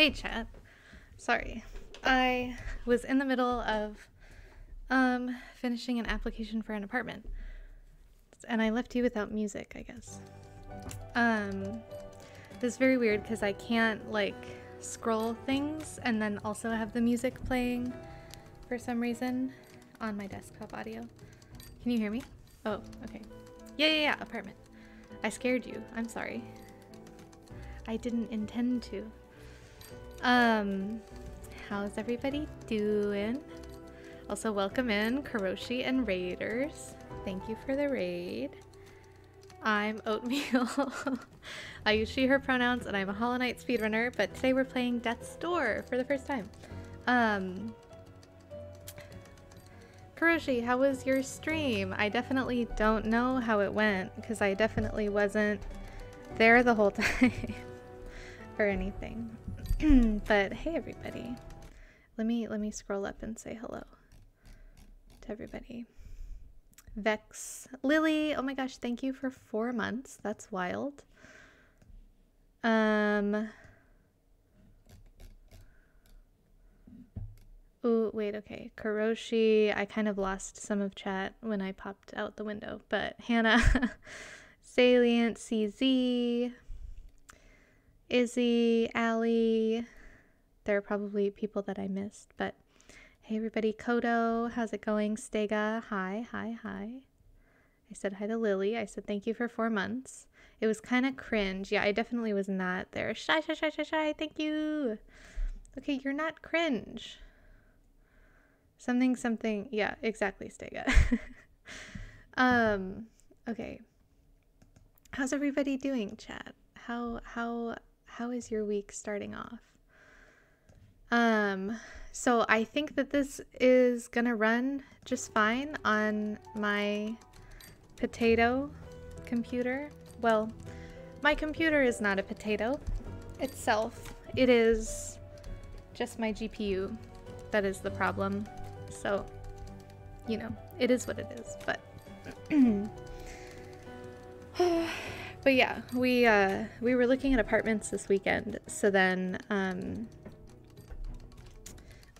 Hey, chat. Sorry. I was in the middle of um finishing an application for an apartment. And I left you without music, I guess. Um this is very weird because I can't like scroll things and then also have the music playing for some reason on my desktop audio. Can you hear me? Oh, okay. Yeah, yeah, yeah, apartment. I scared you. I'm sorry. I didn't intend to. Um, how's everybody doing? Also, welcome in Karoshi and Raiders. Thank you for the raid. I'm Oatmille. I use she, her pronouns, and I'm a Hollow Knight speedrunner, but today we're playing Death's Door for the first time. Um, Karoshi, how was your stream? I definitely don't know how it went, because I definitely wasn't there the whole time or anything. but hey everybody. Let me let me scroll up and say hello to everybody. Vex Lily, oh my gosh, thank you for four months. That's wild. Um Oh, wait, okay. Karoshi, I kind of lost some of chat when I popped out the window, but Hannah, Salient, CZ, Izzy, Allie. There are probably people that I missed, but hey everybody, Kodo, how's it going? Stega, hi, hi, hi. I said hi to Lily. I said thank you for four months. It was kind of cringe. Yeah, I definitely was not there. Shy, shy, shy, shy, shy. Thank you. Okay, you're not cringe. Something, something. Yeah, exactly, Stega. um, okay. How's everybody doing, chat? How, how, how is your week starting off? Um, so I think that this is gonna run just fine on my potato computer. Well, my computer is not a potato itself. It is just my GPU that is the problem. So, you know, it is what it is, but but yeah, we uh, we were looking at apartments this weekend. So then, um,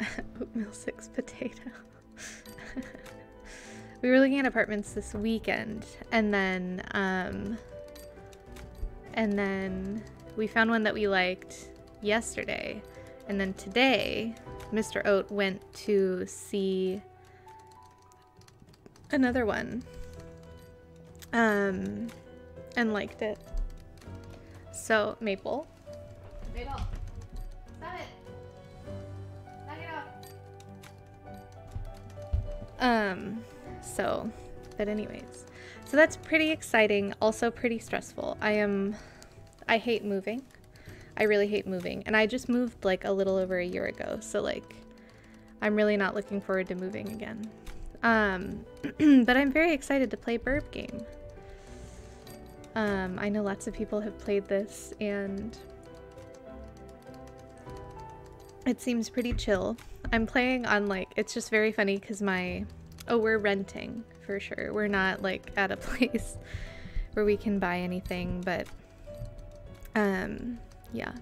oatmeal six potato. we were looking at apartments this weekend, and then um, and then we found one that we liked yesterday, and then today, Mr. Oat went to see another one. Um and liked it. So, Maple. Maple. Stop it. Knock it off. Um, so, but anyways. So that's pretty exciting, also pretty stressful. I am, I hate moving. I really hate moving. And I just moved like a little over a year ago. So like, I'm really not looking forward to moving again. Um, but I'm very excited to play Burb Game. Um, I know lots of people have played this and it seems pretty chill. I'm playing on like, it's just very funny because my, oh, we're renting for sure. We're not like at a place where we can buy anything, but um, yeah.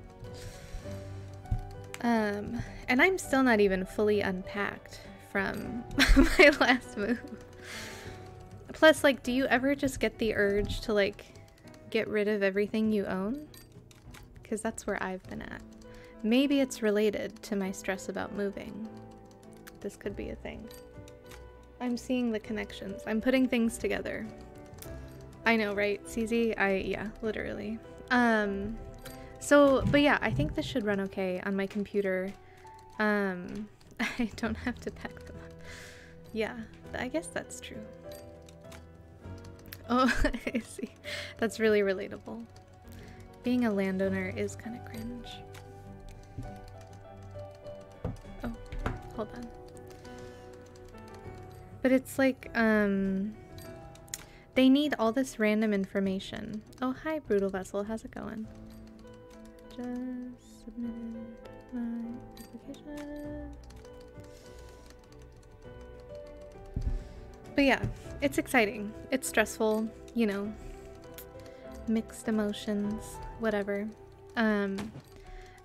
Um, and I'm still not even fully unpacked from my last move. Plus, like, do you ever just get the urge to like get rid of everything you own? Because that's where I've been at. Maybe it's related to my stress about moving. This could be a thing. I'm seeing the connections. I'm putting things together. I know, right? CZ? I, yeah, literally. Um, so, but yeah, I think this should run okay on my computer. Um, I don't have to pack them up. Yeah, I guess that's true. Oh, I see. That's really relatable. Being a landowner is kind of cringe. Oh, hold on. But it's like, um, they need all this random information. Oh, hi, Brutal Vessel. How's it going? Just submitted my application. But yeah, it's exciting. It's stressful, you know, mixed emotions, whatever. Um,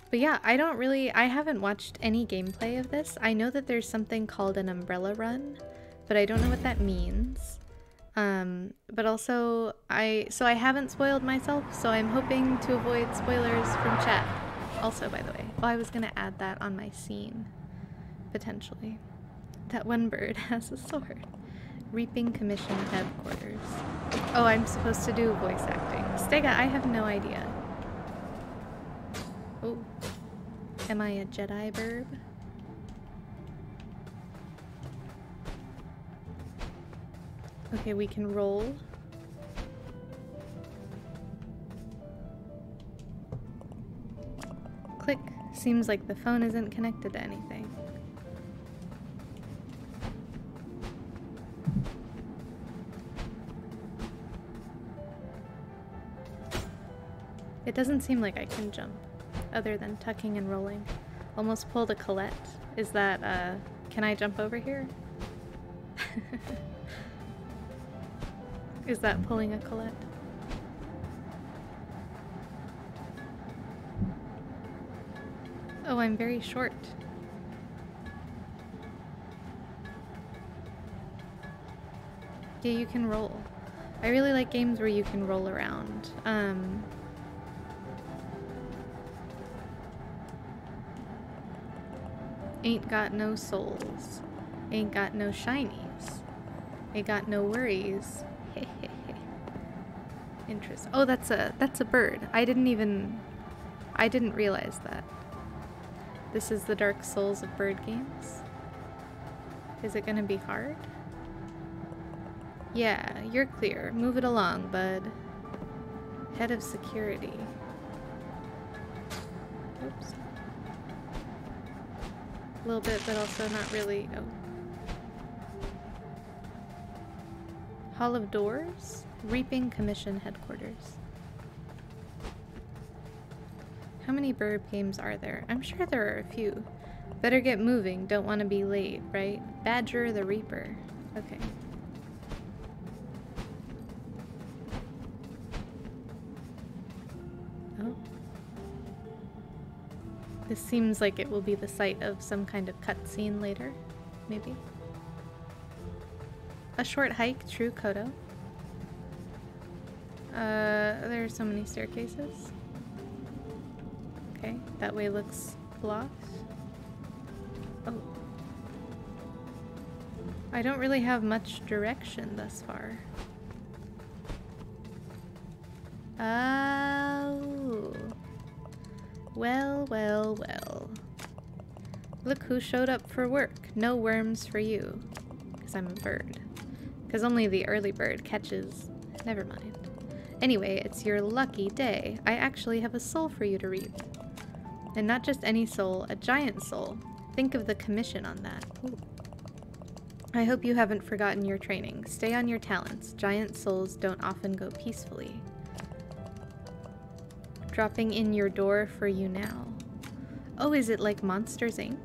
But yeah, I don't really, I haven't watched any gameplay of this. I know that there's something called an umbrella run, but I don't know what that means. Um, but also, I, so I haven't spoiled myself, so I'm hoping to avoid spoilers from chat. Also, by the way, oh, I was gonna add that on my scene, potentially. That one bird has a sword. Reaping Commission Headquarters. Oh, I'm supposed to do voice acting. Stega, I have no idea. Oh. Am I a Jedi burb? Okay, we can roll. Click. Seems like the phone isn't connected to anything. It doesn't seem like I can jump other than tucking and rolling. Almost pulled a Colette. Is that, uh, can I jump over here? Is that pulling a Colette? Oh, I'm very short. Yeah, you can roll. I really like games where you can roll around. Um, Ain't got no souls. Ain't got no shinies. Ain't got no worries. Interest. Oh, that's a that's a bird. I didn't even I didn't realize that. This is the Dark Souls of bird games. Is it gonna be hard? Yeah, you're clear. Move it along, bud. Head of security. Oops. A little bit, but also not really. Oh. Hall of Doors? Reaping Commission Headquarters. How many bird games are there? I'm sure there are a few. Better get moving, don't want to be late, right? Badger the Reaper. Okay. This seems like it will be the site of some kind of cutscene later, maybe. A short hike, true Kodo. Uh, there are so many staircases. Okay, that way looks blocked. Oh. I don't really have much direction thus far. Oh. Well, well, well. Look who showed up for work. No worms for you. Because I'm a bird. Because only the early bird catches. Never mind. Anyway, it's your lucky day. I actually have a soul for you to reap. And not just any soul, a giant soul. Think of the commission on that. Ooh. I hope you haven't forgotten your training. Stay on your talents. Giant souls don't often go peacefully. Dropping in your door for you now. Oh, is it like Monsters, Inc.?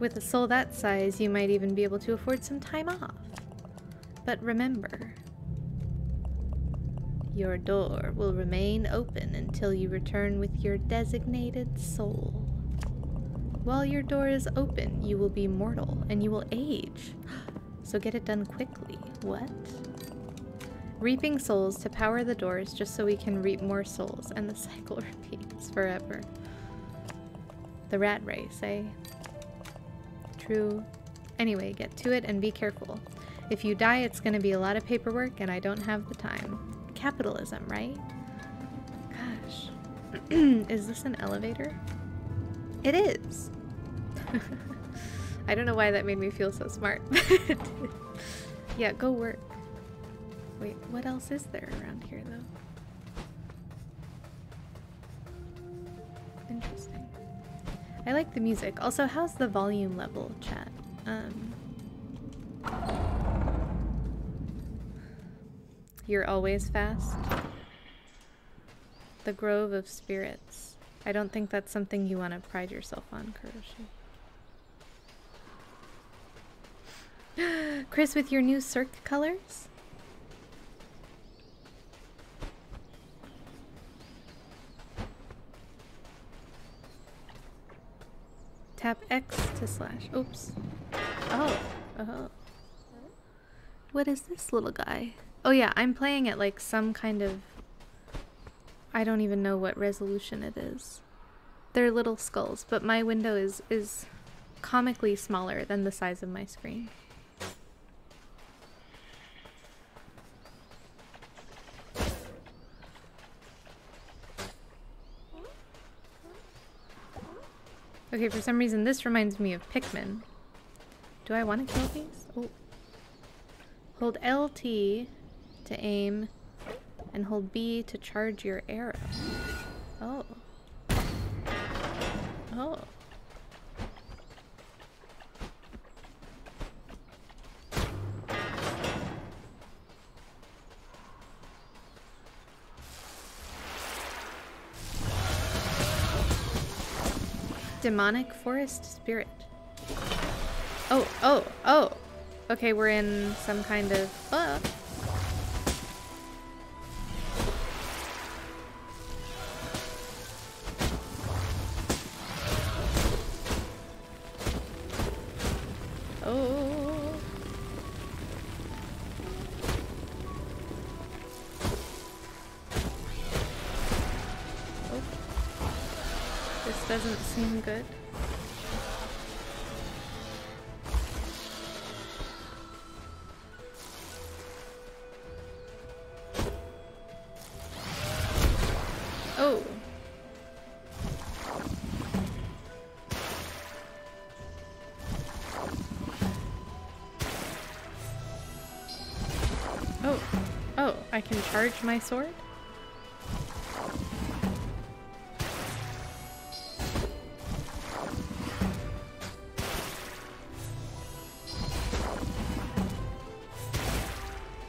With a soul that size, you might even be able to afford some time off. But remember, your door will remain open until you return with your designated soul. While your door is open, you will be mortal and you will age. So get it done quickly. What? Reaping souls to power the doors just so we can reap more souls, and the cycle repeats forever. The rat race, eh? True. Anyway, get to it and be careful. If you die, it's gonna be a lot of paperwork, and I don't have the time. Capitalism, right? Gosh. is this an elevator? It is! I don't know why that made me feel so smart. yeah, go work. Wait, what else is there around here, though? Interesting. I like the music. Also, how's the volume level, chat? Um, you're always fast. The Grove of Spirits. I don't think that's something you want to pride yourself on, Kuroshi. Chris, with your new circ colors? Tap X to slash. Oops. Oh. Oh. What is this little guy? Oh yeah, I'm playing at like some kind of... I don't even know what resolution it is. They're little skulls, but my window is, is comically smaller than the size of my screen. Okay, for some reason this reminds me of Pikmin. Do I want to kill these? Oh. Hold LT to aim and hold B to charge your arrow. Oh. Oh. Demonic Forest Spirit. Oh, oh, oh. Okay, we're in some kind of... Uh. Can charge my sword?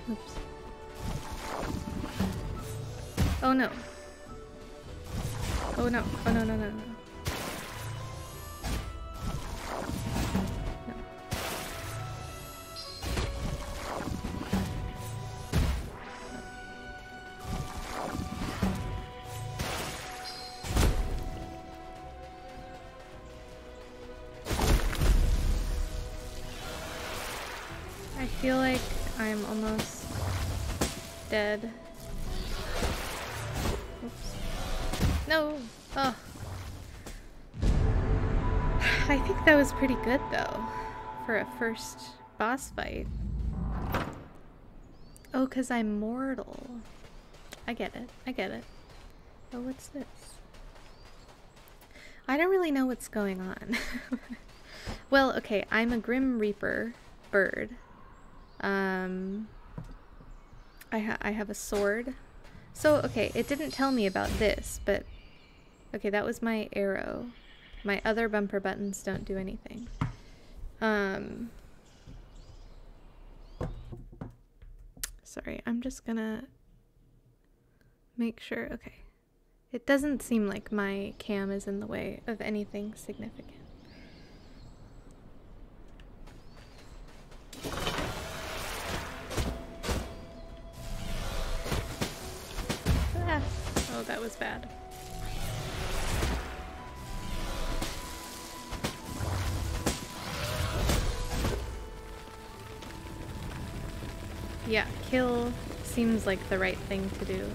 Oops. Oh no. Oh no. Oh no, no, no, no. Dead. Oops. No! Oh. I think that was pretty good though, for a first boss fight. Oh, because I'm mortal. I get it. I get it. Oh, what's this? I don't really know what's going on. well, okay, I'm a Grim Reaper bird. Um, I, ha I have a sword. So, okay, it didn't tell me about this, but... Okay, that was my arrow. My other bumper buttons don't do anything. Um... Sorry, I'm just gonna make sure. Okay. It doesn't seem like my cam is in the way of anything significant. That was bad. Yeah, kill seems like the right thing to do.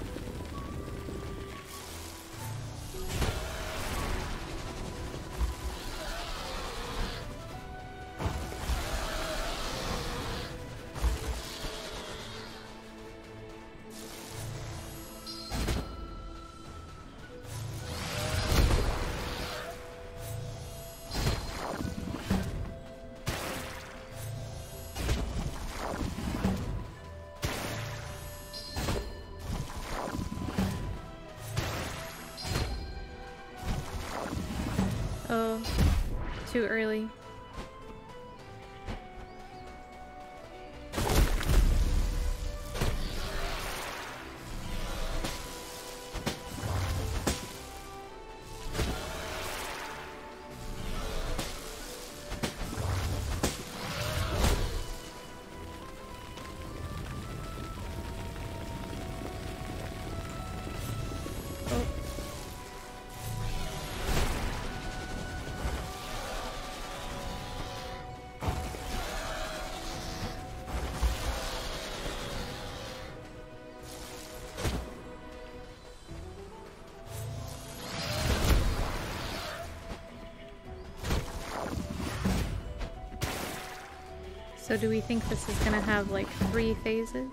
Too early. So do we think this is gonna have like three phases?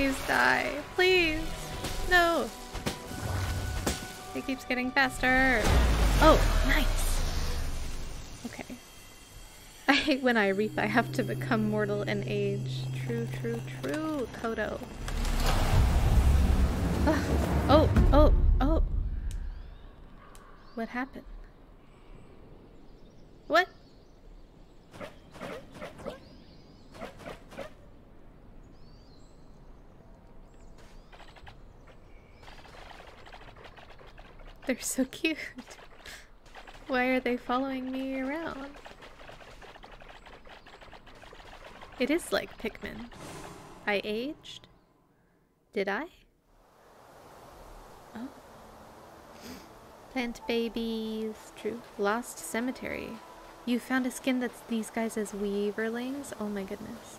Please die. Please. No. It keeps getting faster. Oh, nice. Okay. I hate when I reap I have to become mortal and age. True, true, true, Kodo. Oh, oh, oh. What happened? What? They're so cute. Why are they following me around? It is like Pikmin. I aged? Did I? Oh. Plant babies. True. Lost cemetery. You found a skin that's these guys as weaverlings? Oh my goodness.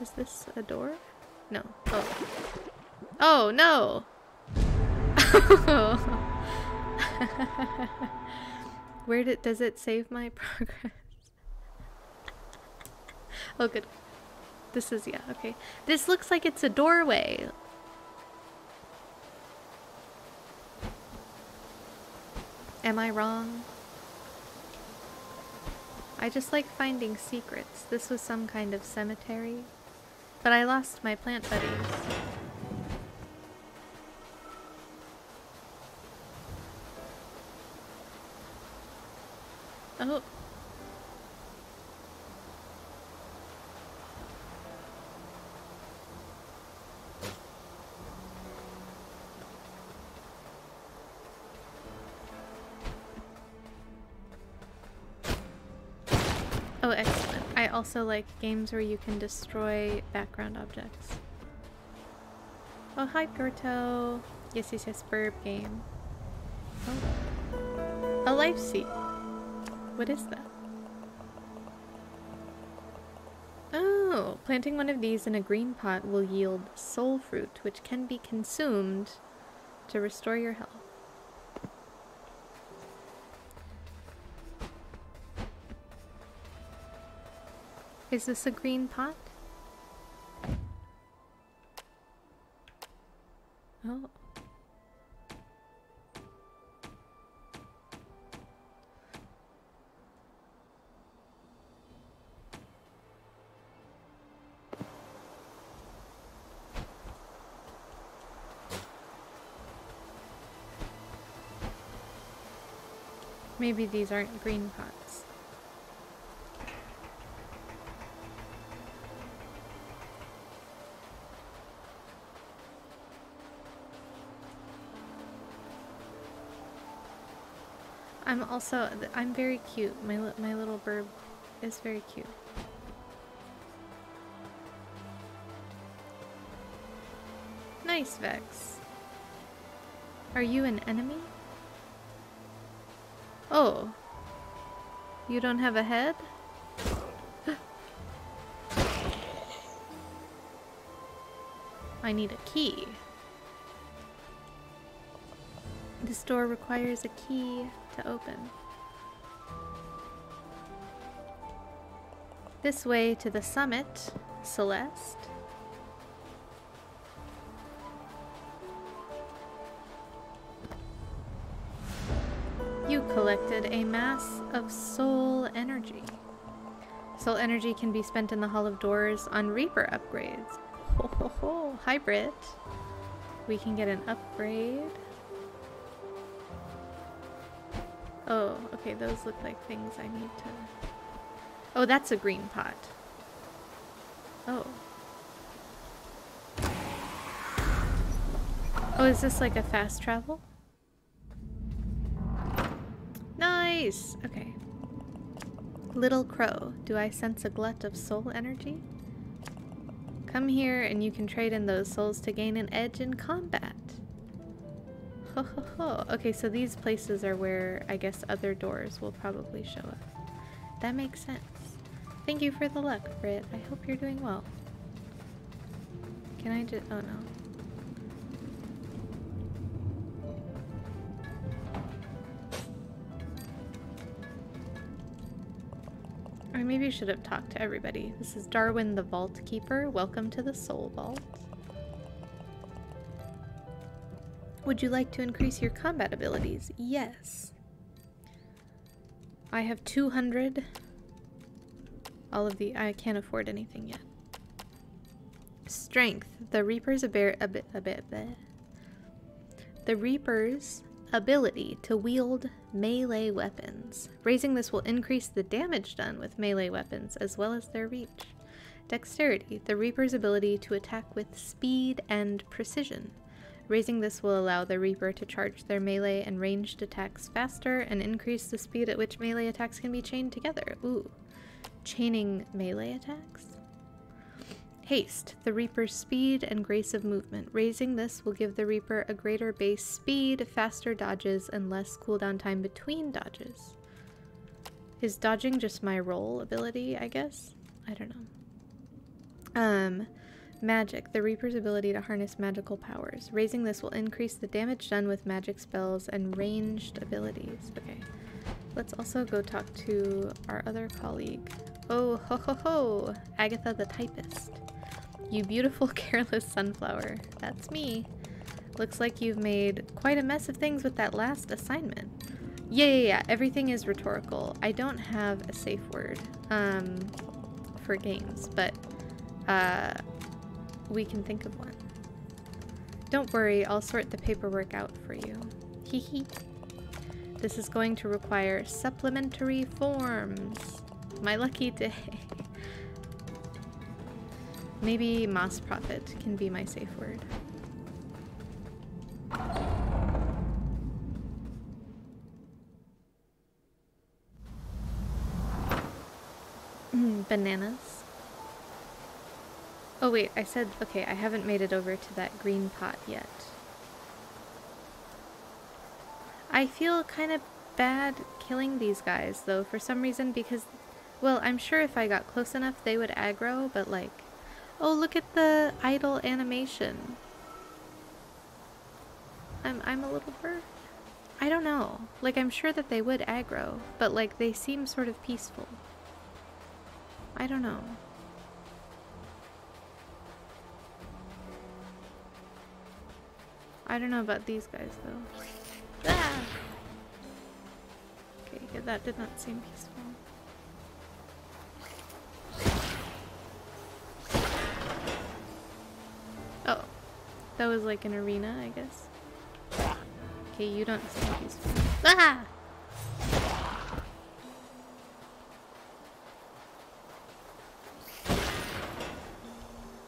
Is this a door? No. Oh. Oh no! Oh. Where did does it save my progress? oh good. This is yeah, okay. This looks like it's a doorway. Am I wrong? I just like finding secrets. This was some kind of cemetery. But I lost my plant buddies. Oh. Oh, excellent. I also like games where you can destroy background objects. Oh, hi, Gorto. Yes, yes, yes, Burb game. Oh. A life seed. What is that? Oh, planting one of these in a green pot will yield soul fruit, which can be consumed to restore your health. Is this a green pot? Oh. Maybe these aren't green pots. I'm also, I'm very cute. My, my little bird is very cute. Nice, Vex. Are you an enemy? Oh. You don't have a head? I need a key. This door requires a key to open. This way to the summit, Celeste. Collected a mass of soul energy. Soul energy can be spent in the Hall of Doors on Reaper upgrades. Ho ho ho! Hi Brit! We can get an upgrade. Oh, okay, those look like things I need to... Oh, that's a green pot. Oh. Oh, is this like a fast travel? Okay. Little Crow, do I sense a glut of soul energy? Come here and you can trade in those souls to gain an edge in combat. Ho ho ho. Okay, so these places are where I guess other doors will probably show up. That makes sense. Thank you for the luck, Britt. I hope you're doing well. Can I just- oh no. Maybe should have talked to everybody. This is Darwin the Vault Keeper. Welcome to the Soul Vault. Would you like to increase your combat abilities? Yes. I have 200. All of the- I can't afford anything yet. Strength. The Reaper's a bear- a bit- a bit- The Reaper's ability to wield melee weapons. Raising this will increase the damage done with melee weapons as well as their reach. Dexterity. The Reaper's ability to attack with speed and precision. Raising this will allow the Reaper to charge their melee and ranged attacks faster and increase the speed at which melee attacks can be chained together. Ooh. Chaining melee attacks? Haste, the Reaper's speed and grace of movement. Raising this will give the Reaper a greater base speed, faster dodges, and less cooldown time between dodges. Is dodging just my roll ability, I guess? I don't know. Um, magic, the Reaper's ability to harness magical powers. Raising this will increase the damage done with magic spells and ranged abilities. Okay. Let's also go talk to our other colleague. Oh, ho ho ho! Agatha the Typist. You beautiful, careless sunflower. That's me. Looks like you've made quite a mess of things with that last assignment. Yeah, yeah, yeah. Everything is rhetorical. I don't have a safe word um, for games, but uh, we can think of one. Don't worry, I'll sort the paperwork out for you. Hee hee. This is going to require supplementary forms. My lucky day. Maybe mass profit can be my safe word. Mm, bananas. Oh wait, I said, okay, I haven't made it over to that green pot yet. I feel kind of bad killing these guys though for some reason because, well, I'm sure if I got close enough they would aggro, but like, oh look at the idle animation. I'm, I'm a little bird. I don't know. Like, I'm sure that they would aggro, but like, they seem sort of peaceful. I don't know. I don't know about these guys though. Ah! Okay, that did not seem peaceful. Oh, that was like an arena, I guess. Okay, you don't seem peaceful. Ah!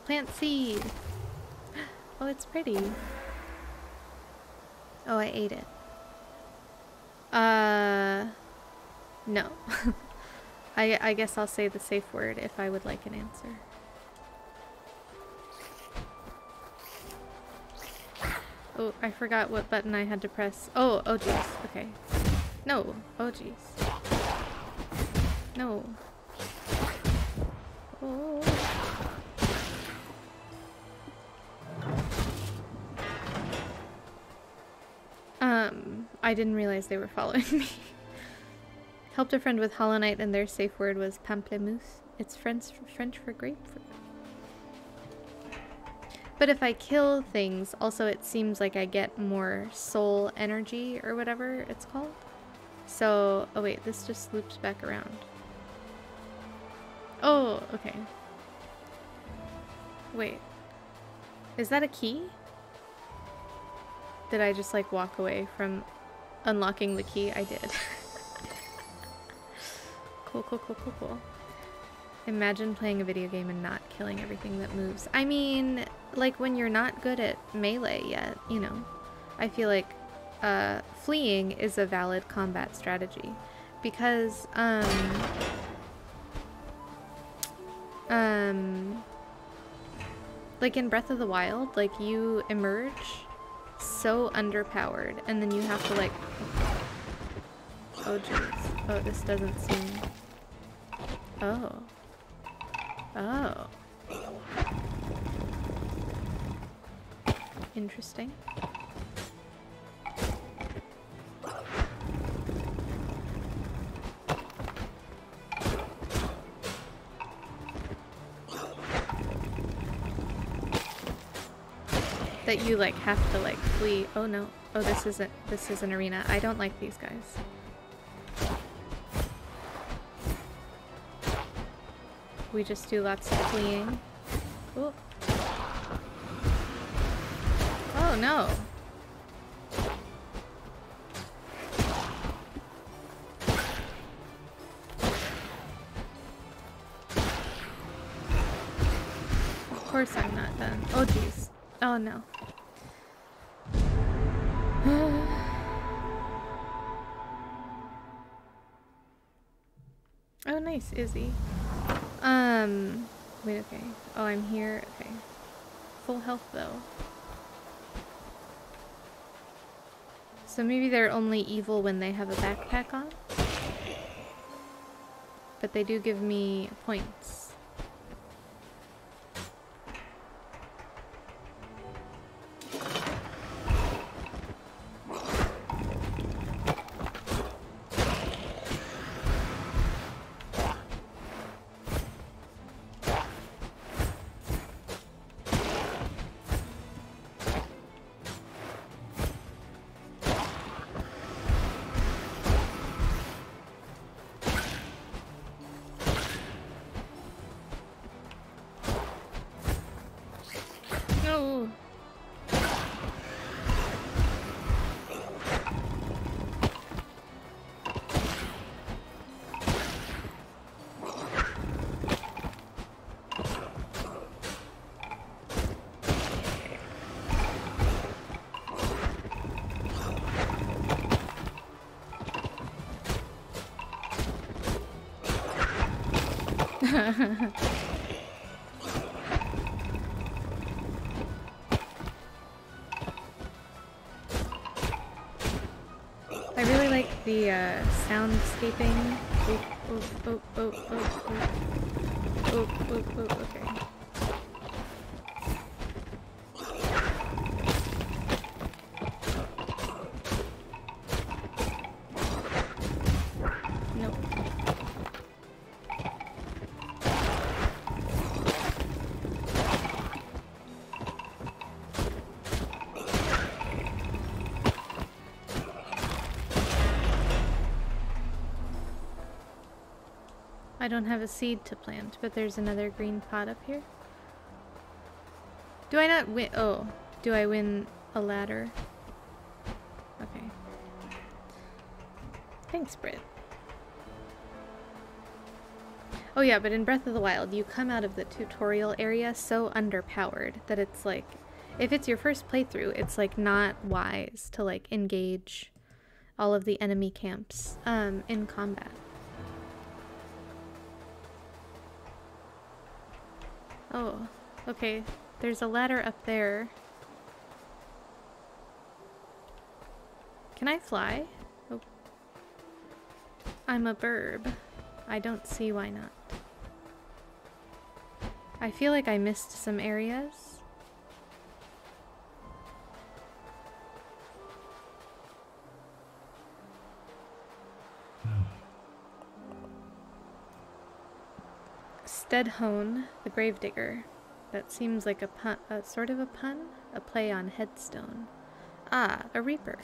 Plant seed. Oh, it's pretty. Oh, I ate it. Uh, no. I, I guess I'll say the safe word if I would like an answer. Oh, I forgot what button I had to press. Oh, oh jeez. Okay. No. Oh jeez. No. Oh. Um, I didn't realize they were following me. Helped a friend with Hollow Knight and their safe word was pamplemousse. It's French, French for grapefruit. But if I kill things, also it seems like I get more soul energy or whatever it's called. So, oh wait, this just loops back around. Oh, okay. Wait. Is that a key? Did I just like walk away from unlocking the key? I did. cool, cool, cool, cool, cool. Imagine playing a video game and not killing everything that moves. I mean, like when you're not good at melee yet, you know. I feel like uh, fleeing is a valid combat strategy because um, um, like in Breath of the Wild, like you emerge so underpowered and then you have to like oh jeez oh this doesn't seem oh oh interesting that you like have to like flee. Oh no. Oh, this isn't this is an arena. I don't like these guys. We just do lots of fleeing. Ooh. Oh no. Of course I'm not done. Oh jeez. Oh no. oh nice, Izzy. Um, wait, okay. Oh, I'm here. Okay. Full health though. So maybe they're only evil when they have a backpack on? But they do give me points. I really uh, soundscaping. Oh, oh, oh, oh, oh, oh. Oh, oh, oh, okay. Don't have a seed to plant, but there's another green pot up here. Do I not win? Oh, do I win a ladder? Okay. Thanks, Brit. Oh yeah, but in Breath of the Wild, you come out of the tutorial area so underpowered that it's like, if it's your first playthrough, it's like not wise to like engage all of the enemy camps um, in combat. Oh, okay. There's a ladder up there. Can I fly? Oh. I'm a burb. I don't see why not. I feel like I missed some areas. Steadhone, the gravedigger. That seems like a pun, a sort of a pun? A play on headstone. Ah, a reaper.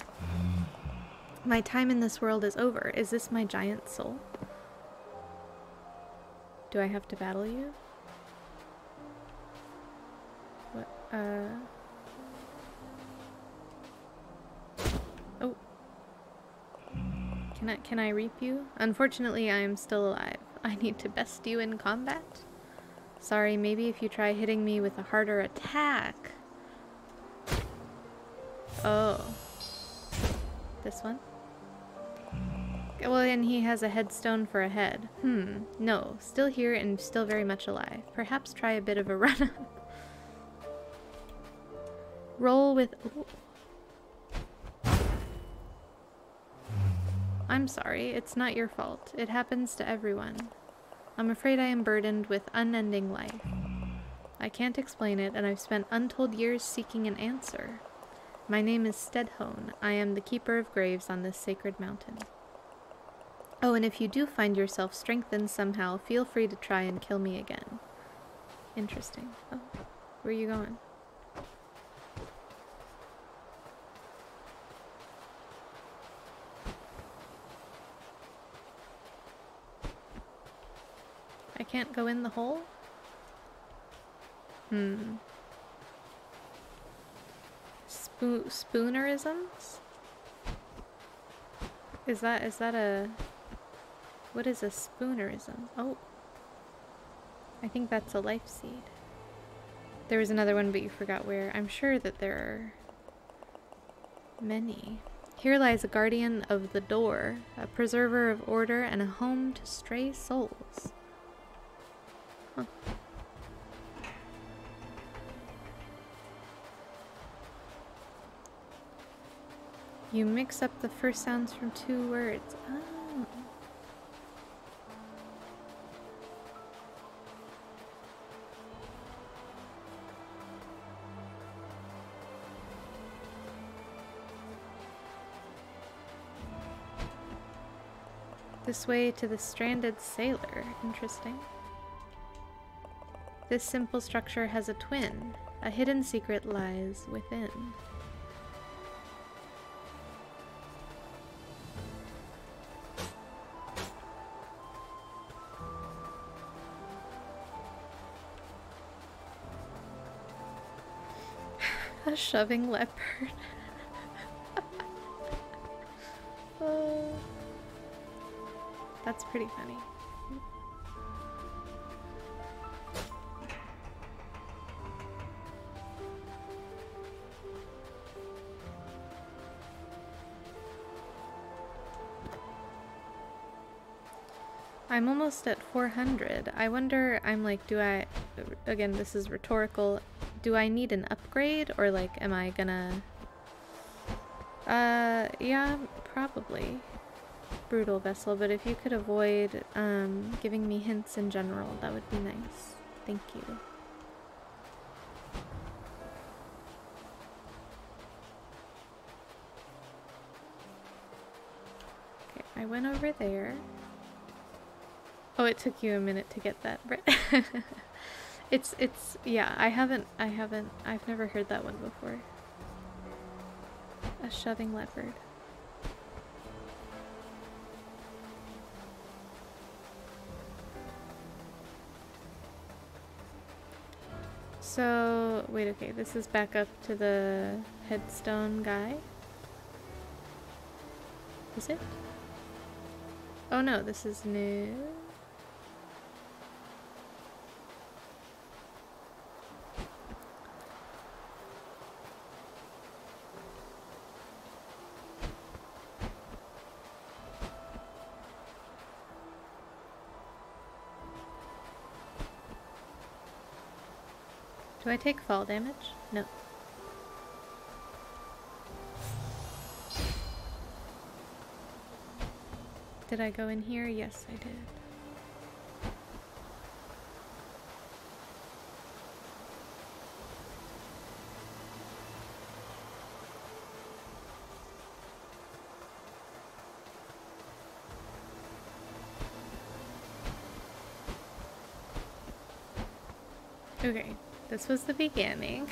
My time in this world is over. Is this my giant soul? Do I have to battle you? What? Uh. Oh. Can I can I reap you? Unfortunately, I am still alive. I need to best you in combat. Sorry, maybe if you try hitting me with a harder attack. Oh. This one? Well, and he has a headstone for a head. Hmm, no. Still here and still very much alive. Perhaps try a bit of a run up. Roll with... Ooh. I'm sorry, it's not your fault. It happens to everyone. I'm afraid I am burdened with unending life. I can't explain it, and I've spent untold years seeking an answer. My name is Steadhone. I am the keeper of graves on this sacred mountain. Oh, and if you do find yourself strengthened somehow, feel free to try and kill me again. Interesting. Oh, where are you going? Can't go in the hole? Hmm. Spo spoonerisms? Is that is that a what is a spoonerism? Oh. I think that's a life seed. There was another one, but you forgot where. I'm sure that there are many. Here lies a guardian of the door, a preserver of order, and a home to stray souls. You mix up the first sounds from two words. Oh. This way to the stranded sailor. Interesting. This simple structure has a twin. A hidden secret lies within. a shoving leopard. oh. That's pretty funny. I'm almost at 400. I wonder, I'm like, do I, again, this is rhetorical, do I need an upgrade or like, am I gonna, uh, yeah, probably brutal vessel, but if you could avoid um, giving me hints in general, that would be nice. Thank you. Okay, I went over there. Oh, it took you a minute to get that. it's, it's, yeah, I haven't, I haven't, I've never heard that one before. A shoving leopard. So, wait, okay, this is back up to the headstone guy. Is it? Oh no, this is new. Fall damage? No. Did I go in here? Yes, I did. This was the beginning.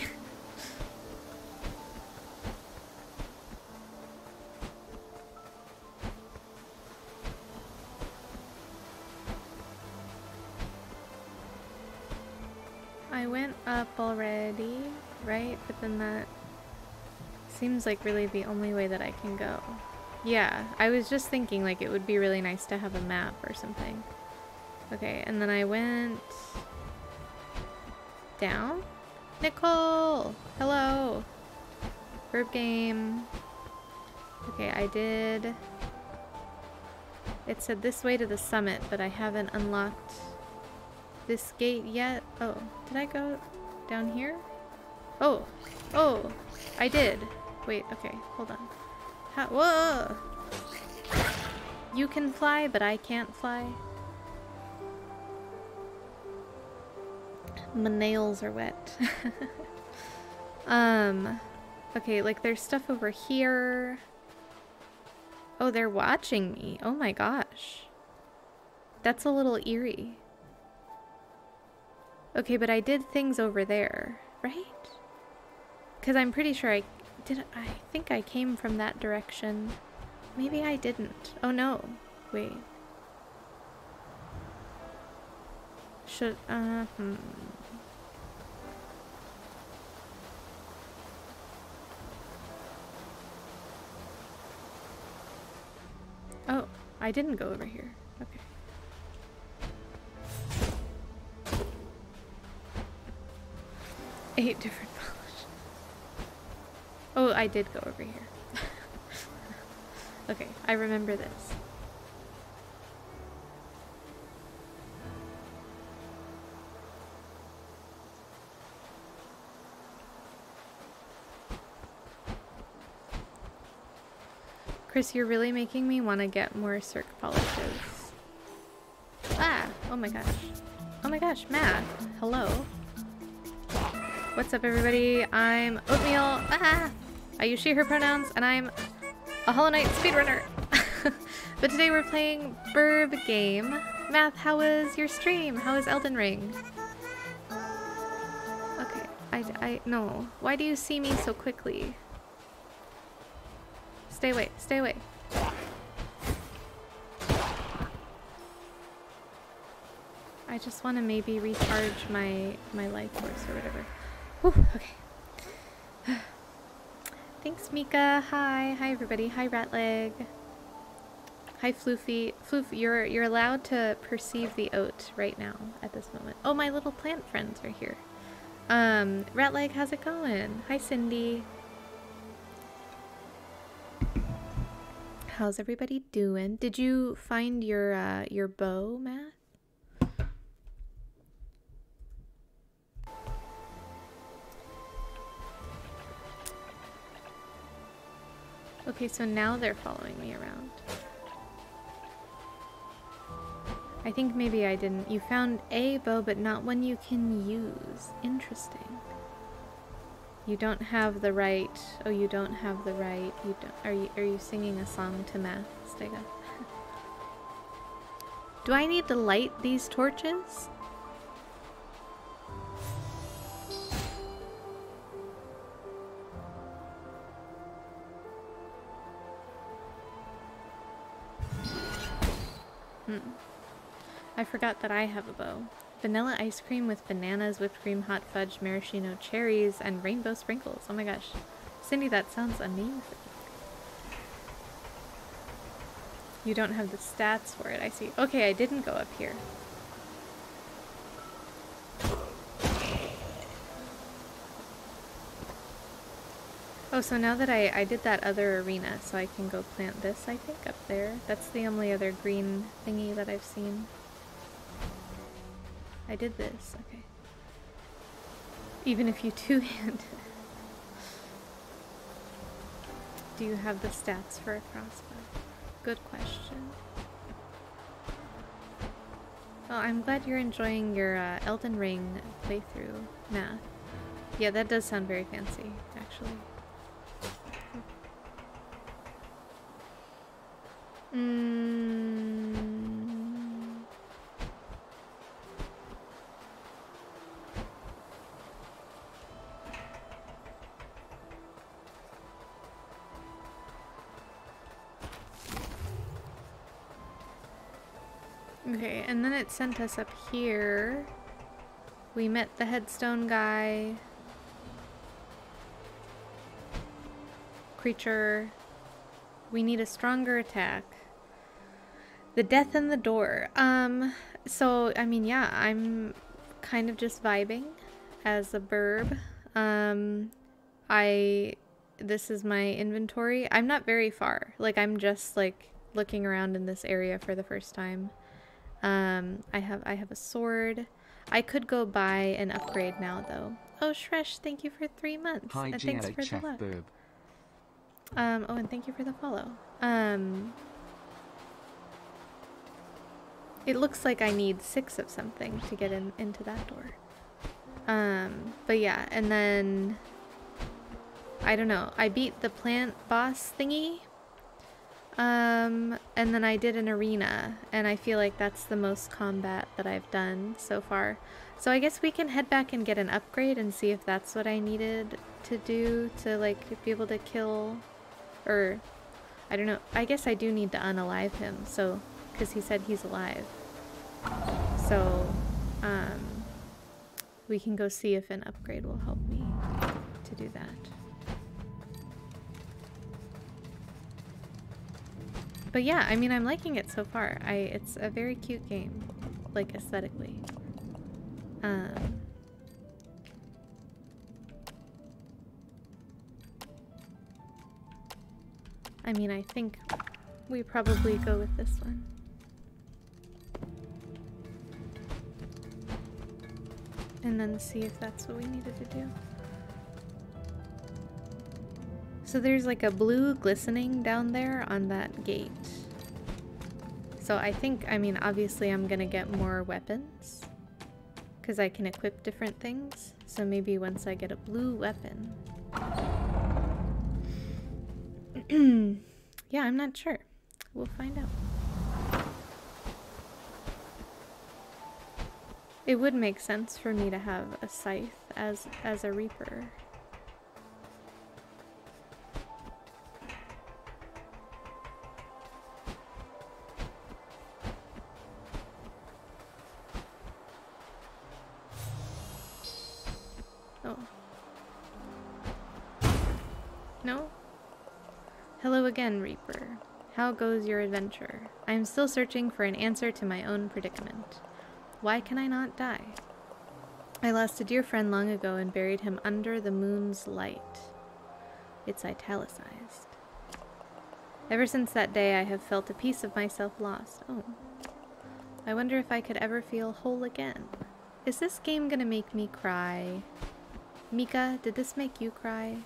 I went up already, right? But then that seems like really the only way that I can go. Yeah, I was just thinking like it would be really nice to have a map or something. Okay, and then I went down? Nicole! Hello! Verb game. Okay, I did... It said this way to the summit, but I haven't unlocked this gate yet. Oh, did I go down here? Oh, oh, I did. Wait, okay, hold on. How, whoa! You can fly, but I can't fly. My nails are wet. um, okay, like there's stuff over here. Oh, they're watching me. Oh my gosh. That's a little eerie. Okay, but I did things over there, right? Because I'm pretty sure I did. I think I came from that direction. Maybe I didn't. Oh no. Wait. Should, uh, hmm. I didn't go over here. Okay. Eight different polishes. Oh, I did go over here. okay, I remember this. Chris, you're really making me want to get more Cirque polishes. Ah! Oh my gosh. Oh my gosh, Matt. Hello. What's up, everybody? I'm Oatmille. Ah! I use she, her pronouns, and I'm a Hollow Knight speedrunner. but today we're playing Burb Game. Math, how was your stream? How was Elden Ring? Okay, I, I, no. Why do you see me so quickly? Stay away. Stay away. I just want to maybe recharge my my life force or whatever. Whew, okay. Thanks, Mika. Hi. Hi, everybody. Hi, Ratleg. Hi, Floofy. Floof, you're, you're allowed to perceive the oat right now at this moment. Oh, my little plant friends are here. Um, Ratleg, how's it going? Hi, Cindy. How's everybody doing? Did you find your uh, your bow, Matt? Okay, so now they're following me around. I think maybe I didn't. You found a bow, but not one you can use. Interesting. You don't have the right. Oh, you don't have the right. You don't. Are you? Are you singing a song to Math, Stega? Do I need to light these torches? Hmm. I forgot that I have a bow. Vanilla ice cream with bananas, whipped cream, hot fudge, maraschino cherries, and rainbow sprinkles. Oh my gosh. Cindy, that sounds amazing. You don't have the stats for it, I see. Okay, I didn't go up here. Oh, so now that I, I did that other arena, so I can go plant this, I think, up there. That's the only other green thingy that I've seen. I did this, okay. Even if you two hand. Do you have the stats for a crossbow? Good question. Well, I'm glad you're enjoying your uh, Elden Ring playthrough, Math. Yeah, that does sound very fancy, actually. Mmm... And then it sent us up here. We met the headstone guy. Creature. We need a stronger attack. The death in the door. Um, so, I mean, yeah, I'm kind of just vibing as a burb. Um, I, this is my inventory. I'm not very far. Like, I'm just, like, looking around in this area for the first time. Um, I have, I have a sword. I could go buy an upgrade now, though. Oh, Shresh, thank you for three months. Hi, and thanks for the luck. Um, oh, and thank you for the follow. Um, it looks like I need six of something to get in into that door. Um, but yeah, and then I don't know. I beat the plant boss thingy. Um, and then I did an arena, and I feel like that's the most combat that I've done so far. So I guess we can head back and get an upgrade and see if that's what I needed to do to like be able to kill or I don't know. I guess I do need to unalive him, so because he said he's alive. So um we can go see if an upgrade will help me to do that. But yeah, I mean, I'm liking it so far. I It's a very cute game, like aesthetically. Um, I mean, I think we probably go with this one. And then see if that's what we needed to do. So there's like a blue glistening down there on that gate. So I think, I mean, obviously I'm gonna get more weapons. Because I can equip different things. So maybe once I get a blue weapon, yeah, I'm not sure. We'll find out. It would make sense for me to have a scythe as as a reaper. Again, Reaper. How goes your adventure? I am still searching for an answer to my own predicament. Why can I not die? I lost a dear friend long ago and buried him under the moon's light. It's italicized. Ever since that day, I have felt a piece of myself lost. Oh. I wonder if I could ever feel whole again. Is this game gonna make me cry? Mika, did this make you cry?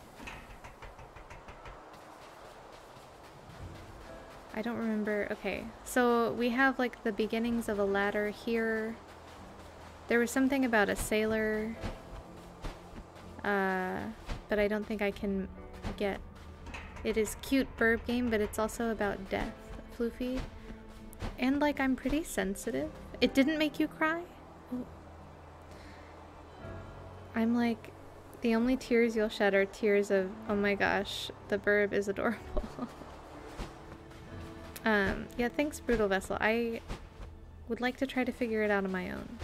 I don't remember. Okay, so we have like the beginnings of a ladder here. There was something about a sailor. Uh, but I don't think I can get... It is cute burb game, but it's also about death, Floofy. And like, I'm pretty sensitive. It didn't make you cry? I'm like, the only tears you'll shed are tears of, oh my gosh, the burb is adorable. Um, yeah, thanks, Brutal Vessel. I would like to try to figure it out on my own.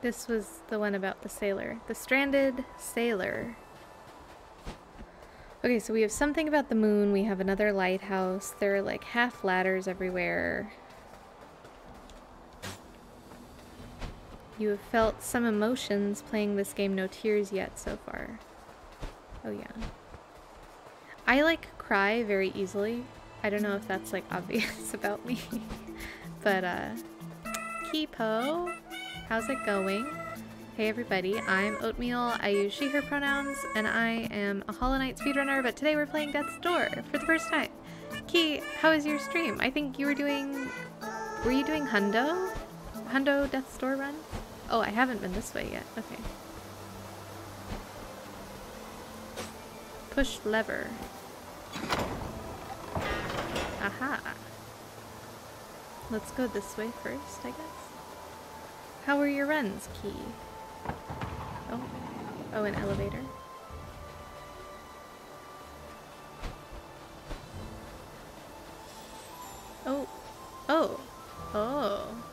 This was the one about the sailor. The stranded sailor. Okay, so we have something about the moon. We have another lighthouse. There are like half ladders everywhere. You have felt some emotions playing this game, no tears yet so far. Oh yeah. I like cry very easily. I don't know if that's like obvious about me. but uh Kipo, how's it going? Hey everybody, I'm Oatmille, I use she, her pronouns, and I am a Hollow Knight speedrunner, but today we're playing Death's Door for the first time. Key, how was your stream? I think you were doing... Were you doing Hundo? Hundo Death's Door run? Oh, I haven't been this way yet. Okay. Push lever. Aha. Let's go this way first, I guess. How are your runs, Key? Oh. Oh, an elevator. Oh. Oh. Oh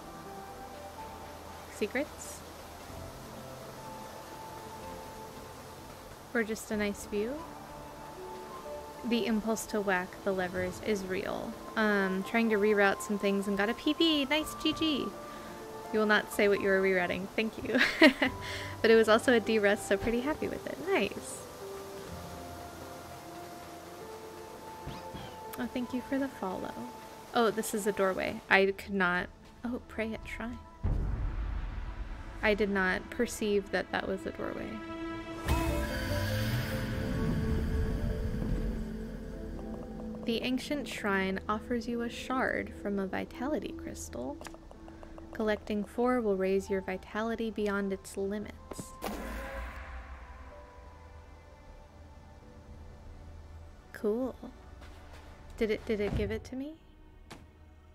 secrets? Or just a nice view? The impulse to whack the levers is real. Um, trying to reroute some things and got a PP. Nice GG. You will not say what you were rerouting. Thank you. but it was also a D-rest, so pretty happy with it. Nice. Oh, thank you for the follow. Oh, this is a doorway. I could not... Oh, pray at shrine. I did not perceive that that was a doorway. The ancient shrine offers you a shard from a vitality crystal. Collecting four will raise your vitality beyond its limits. Cool. Did it did it give it to me?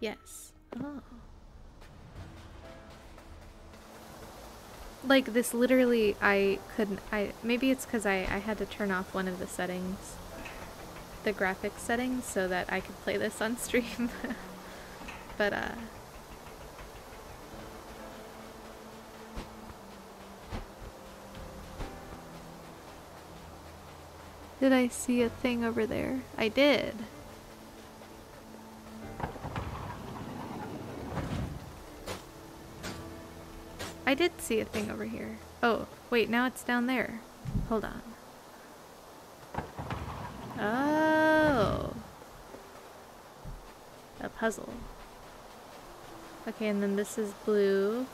Yes. Oh. Like this literally I couldn't I maybe it's cuz I I had to turn off one of the settings the graphics settings so that I could play this on stream. but uh Did I see a thing over there? I did. I did see a thing over here. Oh, wait, now it's down there. Hold on. Oh. A puzzle. Okay, and then this is blue.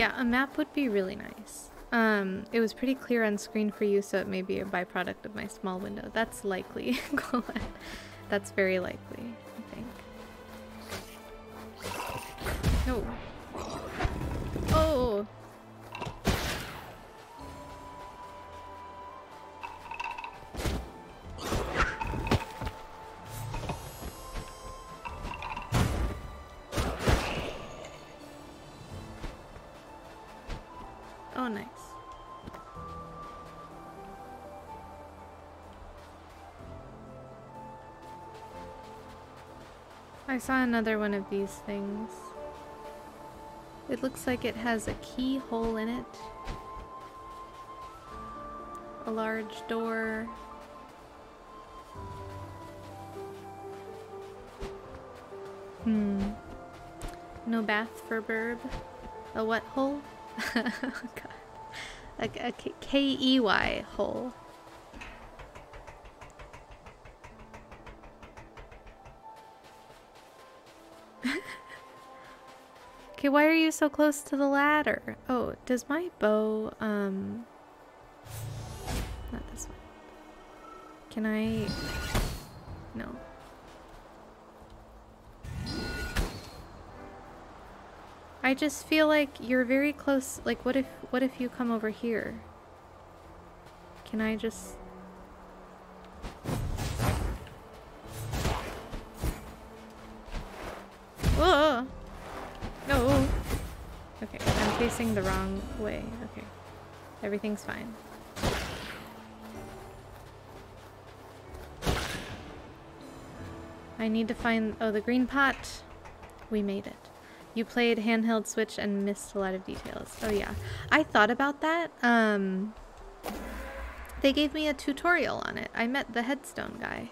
Yeah, a map would be really nice. Um, it was pretty clear on screen for you, so it may be a byproduct of my small window. That's likely, That's very likely, I think. No. Saw another one of these things. It looks like it has a keyhole in it. A large door. Hmm. No bath for Burb. A what hole? God. A, a K-E-Y hole. Okay, why are you so close to the ladder? Oh, does my bow, um... Not this one. Can I... No. I just feel like you're very close. Like, what if, what if you come over here? Can I just... facing the wrong way. Okay. Everything's fine. I need to find... Oh, the green pot! We made it. You played handheld Switch and missed a lot of details. Oh yeah. I thought about that. Um, they gave me a tutorial on it. I met the headstone guy.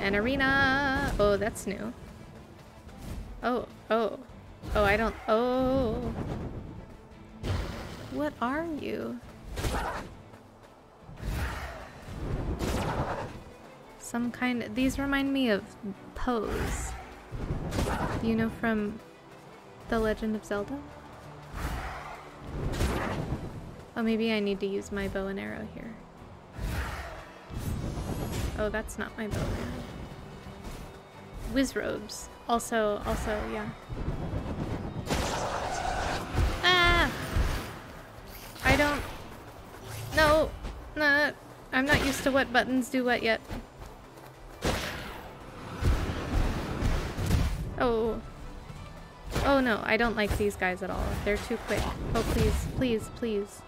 An arena. Oh, that's new. Oh, oh. Oh, I don't... Oh. What are you? Some kind... These remind me of pose. You know from The Legend of Zelda? Oh, maybe I need to use my bow and arrow here. Oh, that's not my bow and arrow. Wizzrobes. Also, also, yeah. Ah! I don't... No! Nah, I'm not used to what buttons do what yet. Oh. Oh no, I don't like these guys at all. They're too quick. Oh please, please, please.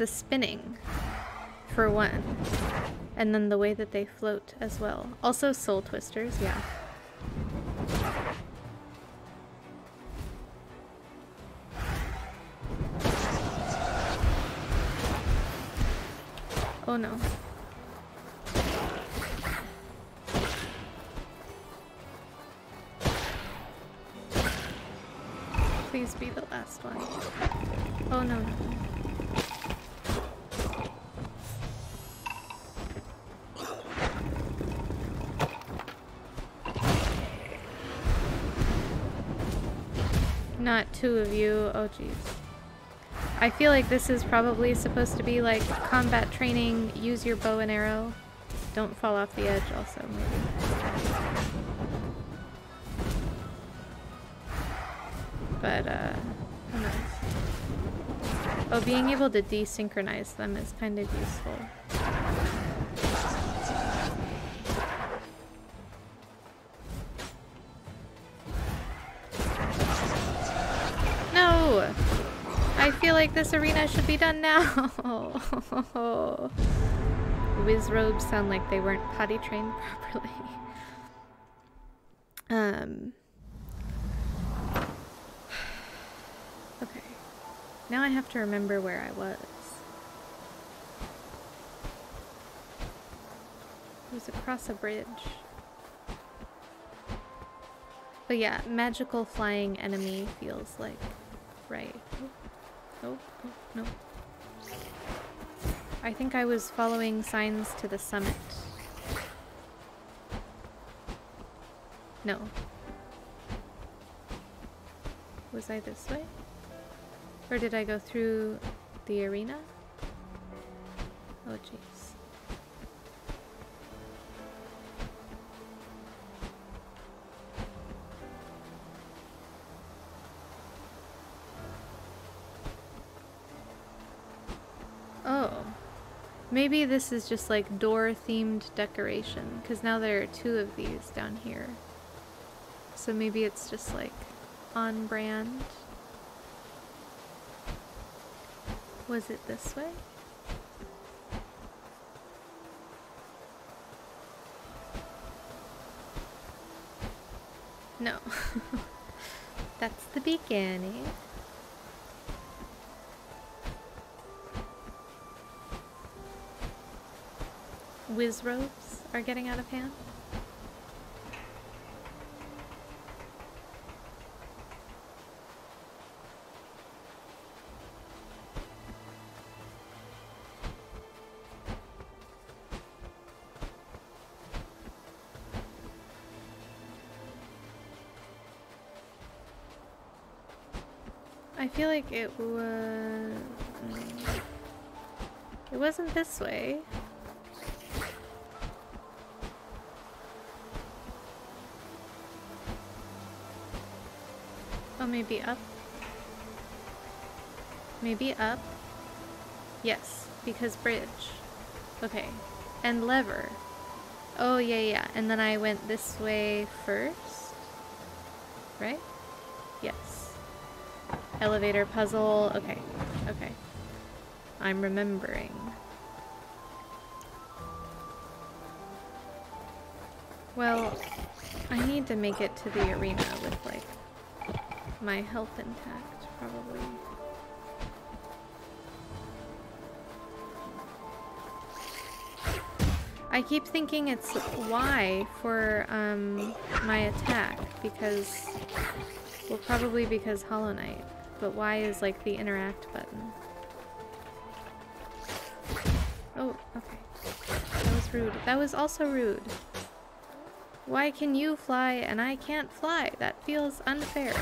The spinning, for one. And then the way that they float as well. Also soul twisters, yeah. Oh no. Please be the last one. Oh no. Not two of you. Oh jeez. I feel like this is probably supposed to be like combat training, use your bow and arrow. Don't fall off the edge also, maybe. But, uh, who knows. Oh, being able to desynchronize them is kind of useful. Like this arena should be done now. Wizzrobes sound like they weren't potty trained properly. Um. Okay. Now I have to remember where I was. It was across a bridge. But yeah, magical flying enemy feels like right. Oh, oh, no. I think I was following signs to the summit. No. Was I this way? Or did I go through the arena? Oh, jeez. Maybe this is just like door themed decoration because now there are two of these down here. So maybe it's just like on brand. Was it this way? No. That's the beginning. Whiz robes are getting out of hand? I feel like it was... It wasn't this way. Maybe up? Maybe up? Yes, because bridge. Okay. And lever. Oh, yeah, yeah. And then I went this way first? Right? Yes. Elevator puzzle. Okay. Okay. I'm remembering. Well, I need to make it to the arena with, my health intact, probably. I keep thinking it's Y for um, my attack because, well probably because Hollow Knight, but Y is like the interact button. Oh, okay. That was rude. That was also rude. Why can you fly and I can't fly? That feels unfair.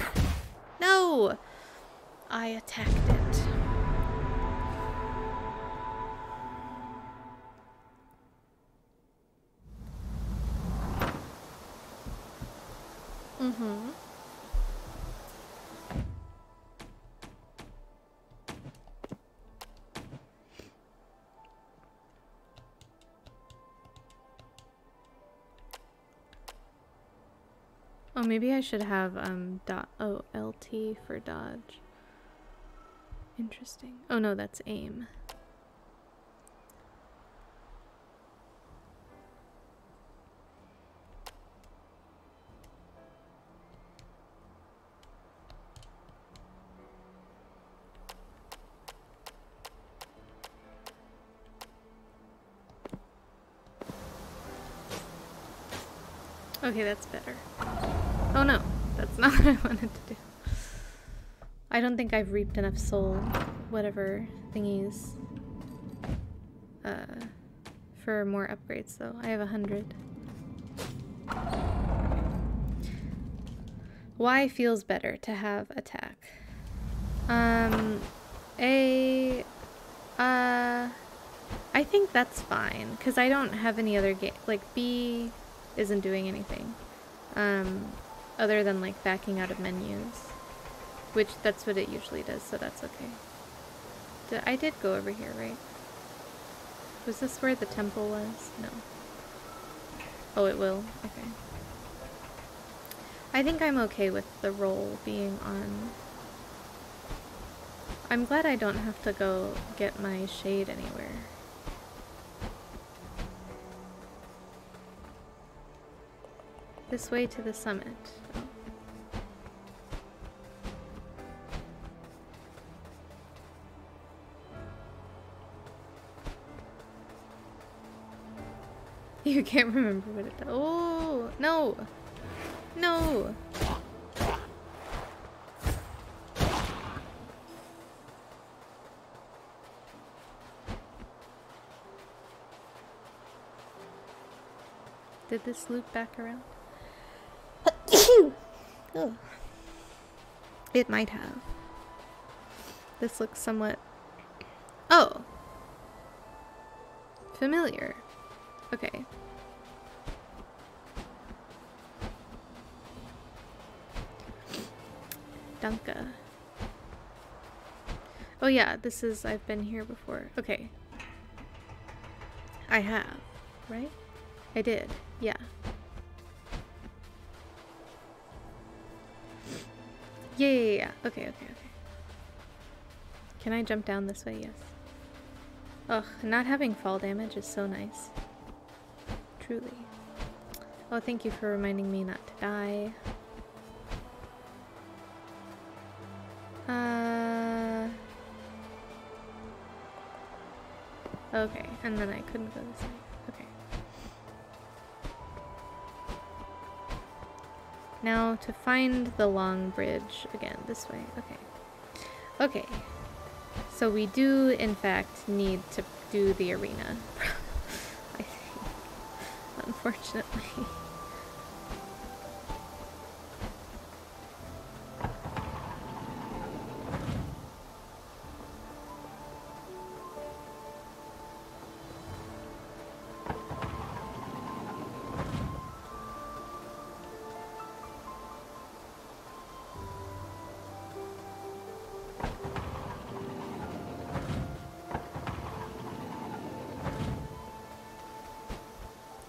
No! I attacked maybe I should have um dot oh for dodge. Interesting. Oh no, that's aim. Okay, that's better. Oh no, that's not what I wanted to do. I don't think I've reaped enough soul, whatever thingies, uh, for more upgrades though. I have a hundred. Why feels better to have attack? Um, A, uh, I think that's fine, because I don't have any other game, like B isn't doing anything, um, other than like backing out of menus, which that's what it usually does, so that's okay. I did go over here, right? Was this where the temple was? No. Oh, it will? Okay. I think I'm okay with the roll being on. I'm glad I don't have to go get my shade anywhere. This way to the summit. You can't remember what it does. Oh, no. No. Did this loop back around? It might have. This looks somewhat... Oh! Familiar. Okay. Dunka. Oh yeah, this is... I've been here before. Okay. I have, right? I did, yeah. Yeah, yeah, yeah. Okay, okay, okay. Can I jump down this way? Yes. Ugh, not having fall damage is so nice. Truly. Oh, thank you for reminding me not to die. Uh... Okay, and then I couldn't go this way. Okay. Now to find the long bridge again, this way. Okay. Okay. So we do, in fact, need to do the arena. Unfortunately.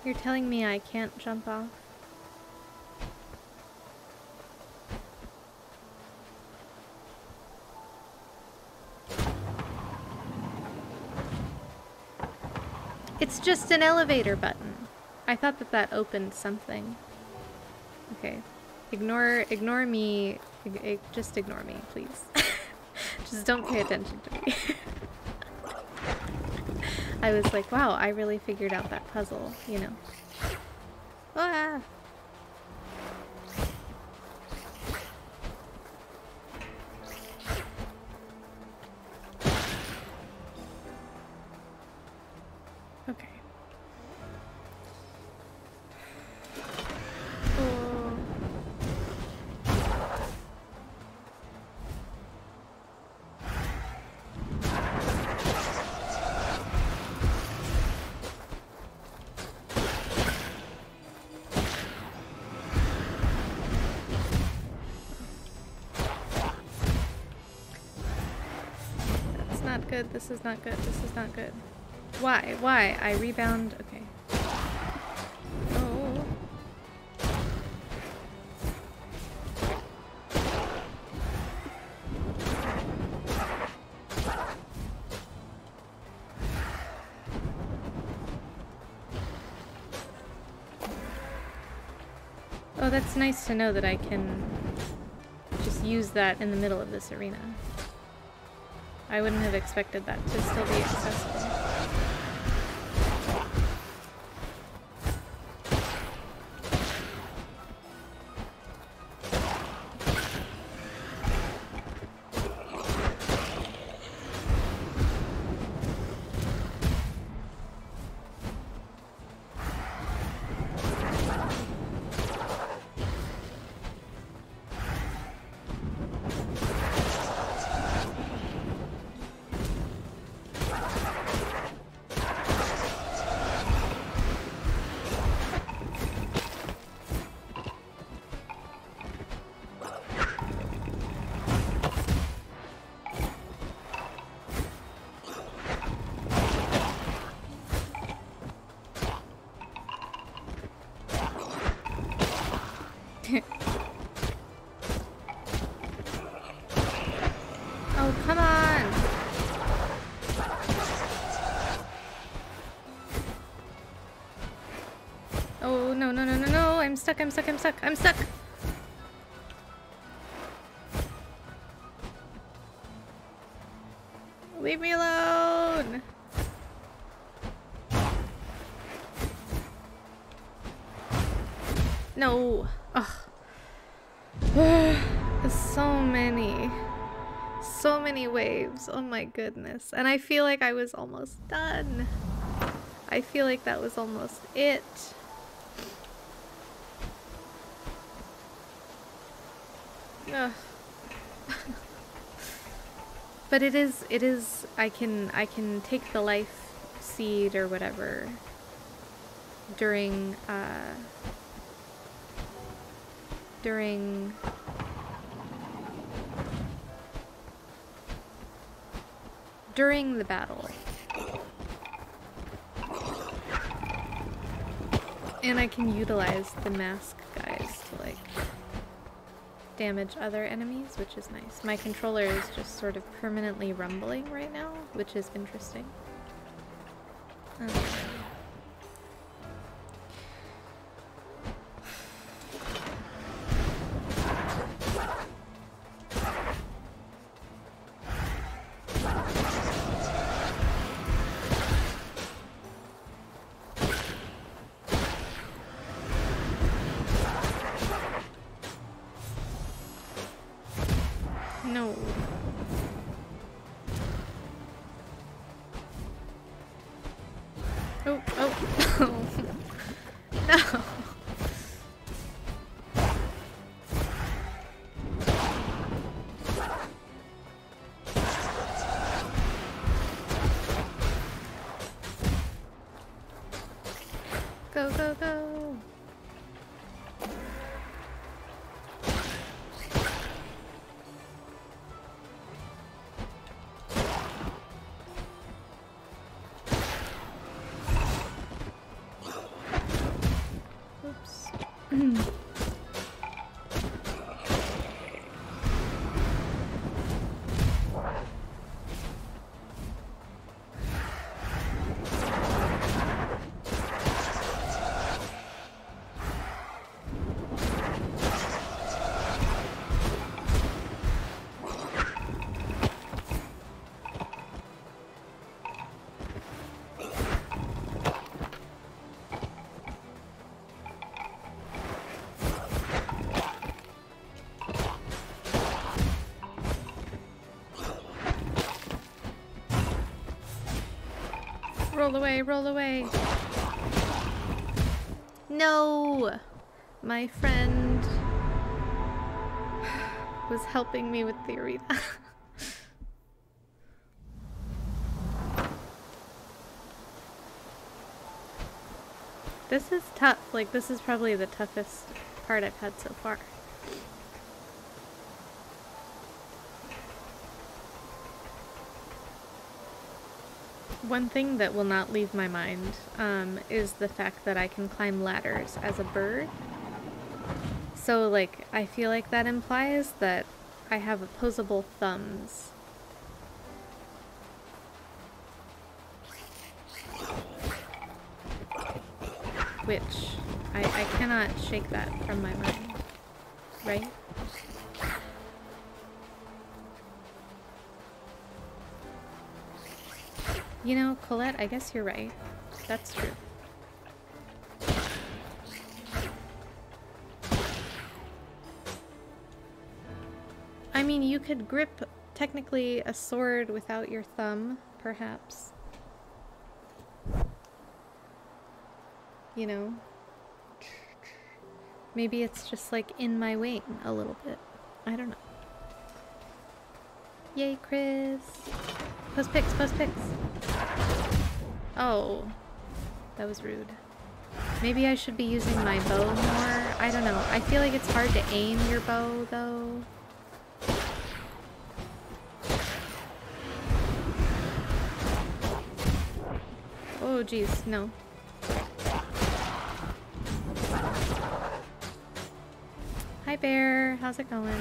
You're telling me I can't jump off? It's just an elevator button. I thought that that opened something. Okay. Ignore, ignore me. just ignore me, please. just don't pay attention to me. I was like, wow, I really figured out that puzzle, you know. Good. This is not good. This is not good. Why? Why? I rebound. Okay. Oh. Oh, that's nice to know that I can just use that in the middle of this arena. I wouldn't have expected that to still be accessible. I'm stuck, I'm stuck, I'm stuck, I'm stuck! Leave me alone! No! Ugh. So many. So many waves. Oh my goodness. And I feel like I was almost done. I feel like that was almost it. Ugh. But it is it is I can I can take the life seed or whatever during uh during during the battle. And I can utilize the mask damage other enemies, which is nice. My controller is just sort of permanently rumbling right now, which is interesting. Roll away, roll away. No! My friend was helping me with the arena. this is tough. Like, this is probably the toughest part I've had so far. One thing that will not leave my mind um, is the fact that I can climb ladders as a bird. So, like, I feel like that implies that I have opposable thumbs. Which, I, I cannot shake that from my mind. Right? You know, Colette, I guess you're right. That's true. I mean, you could grip technically a sword without your thumb, perhaps. You know? Maybe it's just like in my wing a little bit. I don't know. Yay, Chris! Post pics, post pics! Oh, that was rude. Maybe I should be using my bow more? I don't know. I feel like it's hard to aim your bow, though. Oh, jeez, no. Hi, Bear. How's it going?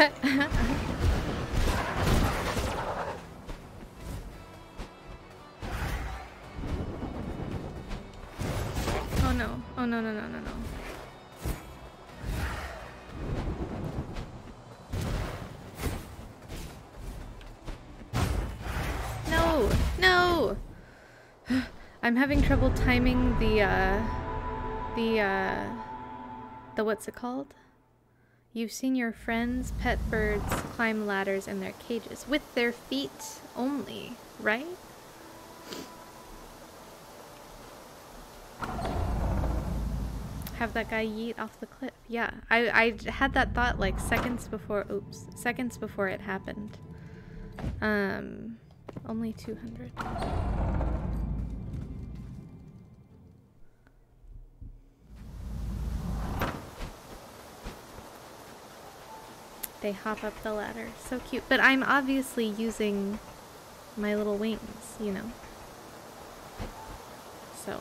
oh no. Oh no no no no no. No! No! I'm having trouble timing the, uh, the, uh, the what's it called? You've seen your friends, pet birds, climb ladders in their cages with their feet only, right? Have that guy yeet off the cliff. Yeah, I, I had that thought like seconds before, oops, seconds before it happened. Um, only 200. They hop up the ladder. So cute. But I'm obviously using my little wings, you know. So.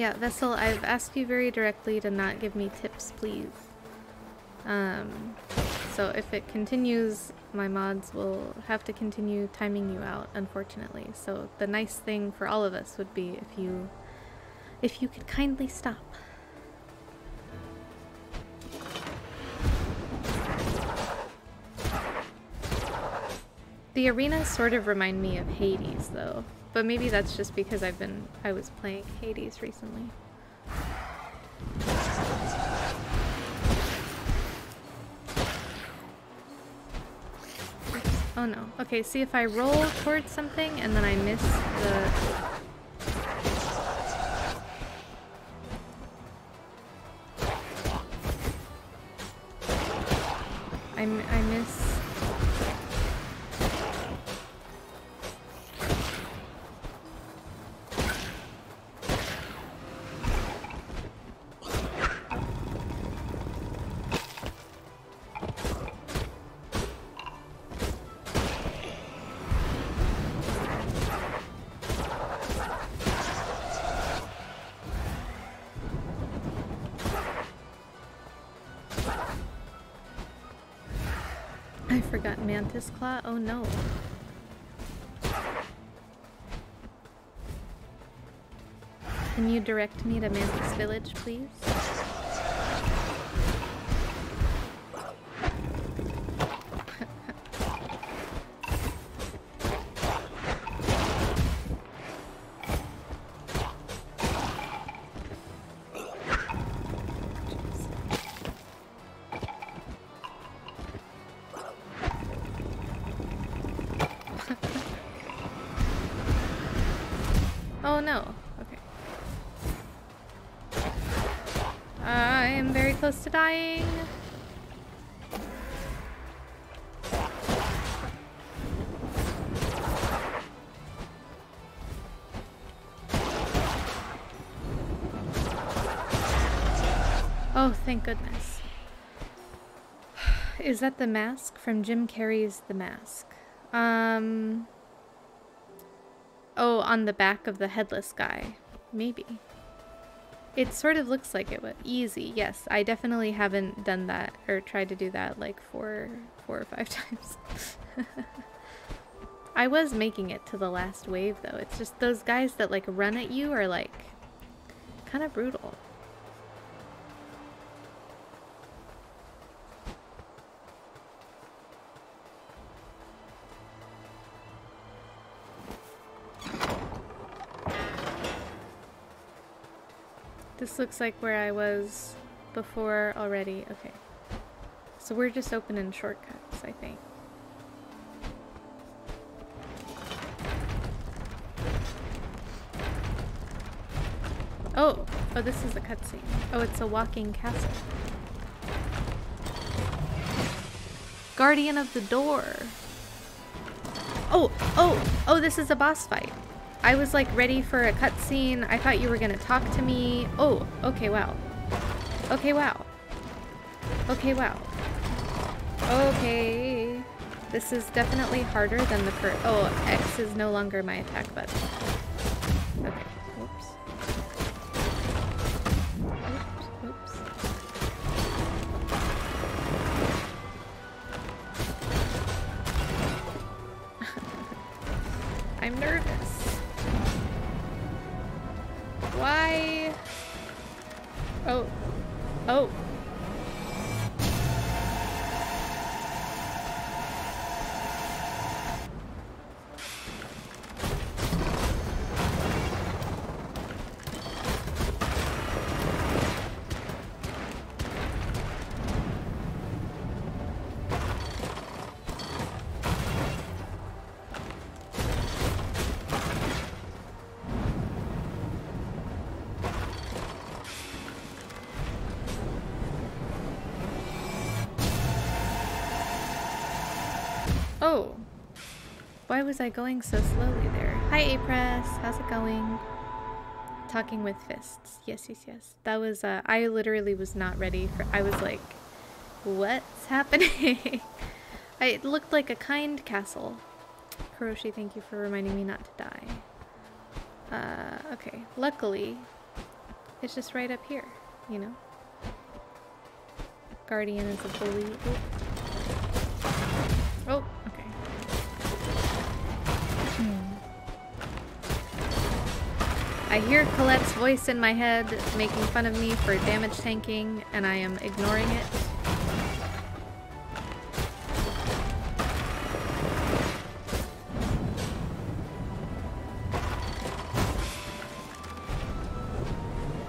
Yeah, Vessel, I've asked you very directly to not give me tips, please. Um, so if it continues, my mods will have to continue timing you out, unfortunately. So the nice thing for all of us would be if you, if you could kindly stop. The arenas sort of remind me of Hades, though. But maybe that's just because I've been I was playing Hades recently. Oh no. Okay, see if I roll towards something and then I miss the I, I miss Mantis Claw? Oh no. Can you direct me to Mantis Village, please? Oh, thank goodness. Is that the mask from Jim Carrey's The Mask? Um. Oh, on the back of the headless guy. Maybe. It sort of looks like it was easy. Yes, I definitely haven't done that or tried to do that like four, four or five times. I was making it to the last wave though. It's just those guys that like run at you are like kind of brutal. This looks like where I was before already. Okay. So we're just opening shortcuts, I think. Oh! Oh, this is a cutscene. Oh, it's a walking castle. Guardian of the door! Oh! Oh! Oh, this is a boss fight. I was like ready for a cutscene. I thought you were gonna talk to me. Oh, okay, wow. Okay, wow. Okay, wow. Okay. This is definitely harder than the first. Oh, X is no longer my attack button. Why was I going so slowly there? Hi, A-Press. How's it going? Talking with fists. Yes, yes, yes. That was, uh, I literally was not ready for, I was like, what's happening? I, it looked like a kind castle. Kuroshi, thank you for reminding me not to die. Uh, okay. Luckily, it's just right up here, you know? Guardian is a bully. Oop. I hear Colette's voice in my head making fun of me for damage tanking, and I am ignoring it.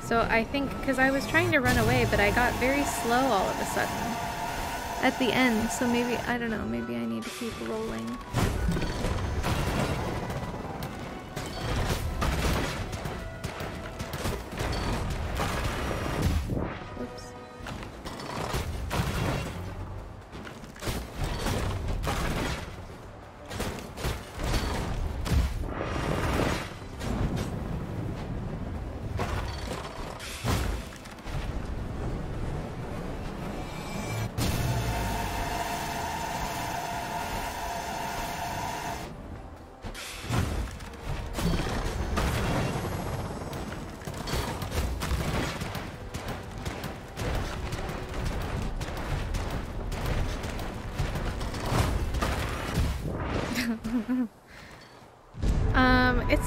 So I think, because I was trying to run away, but I got very slow all of a sudden at the end, so maybe, I don't know, maybe I need to keep rolling.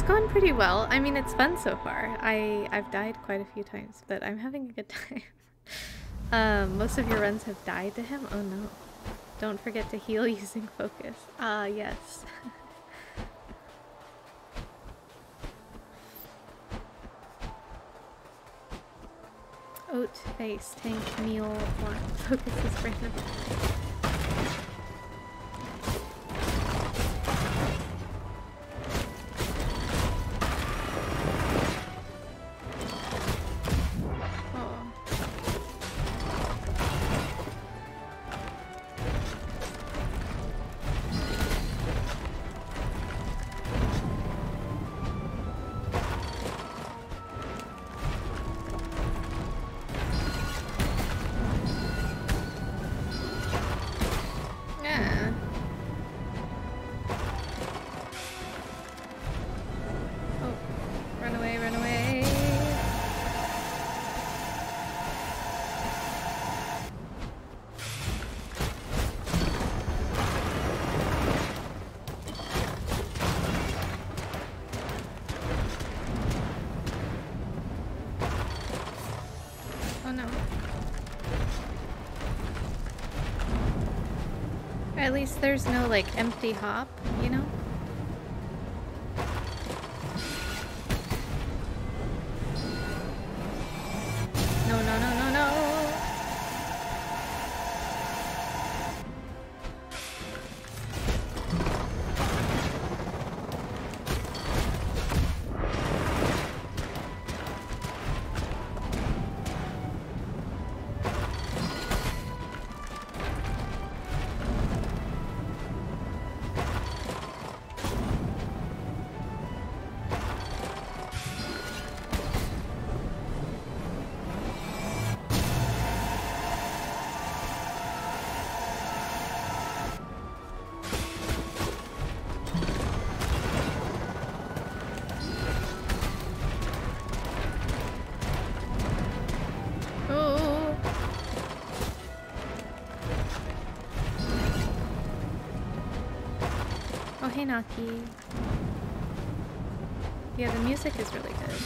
Going pretty well. I mean, it's fun so far. I I've died quite a few times, but I'm having a good time. um, most of your runs have died to him. Oh no! Don't forget to heal using focus. Ah, uh, yes. Oat face, tank, meal. Focus is random. There's no like empty hop, Yeah, the music is really good.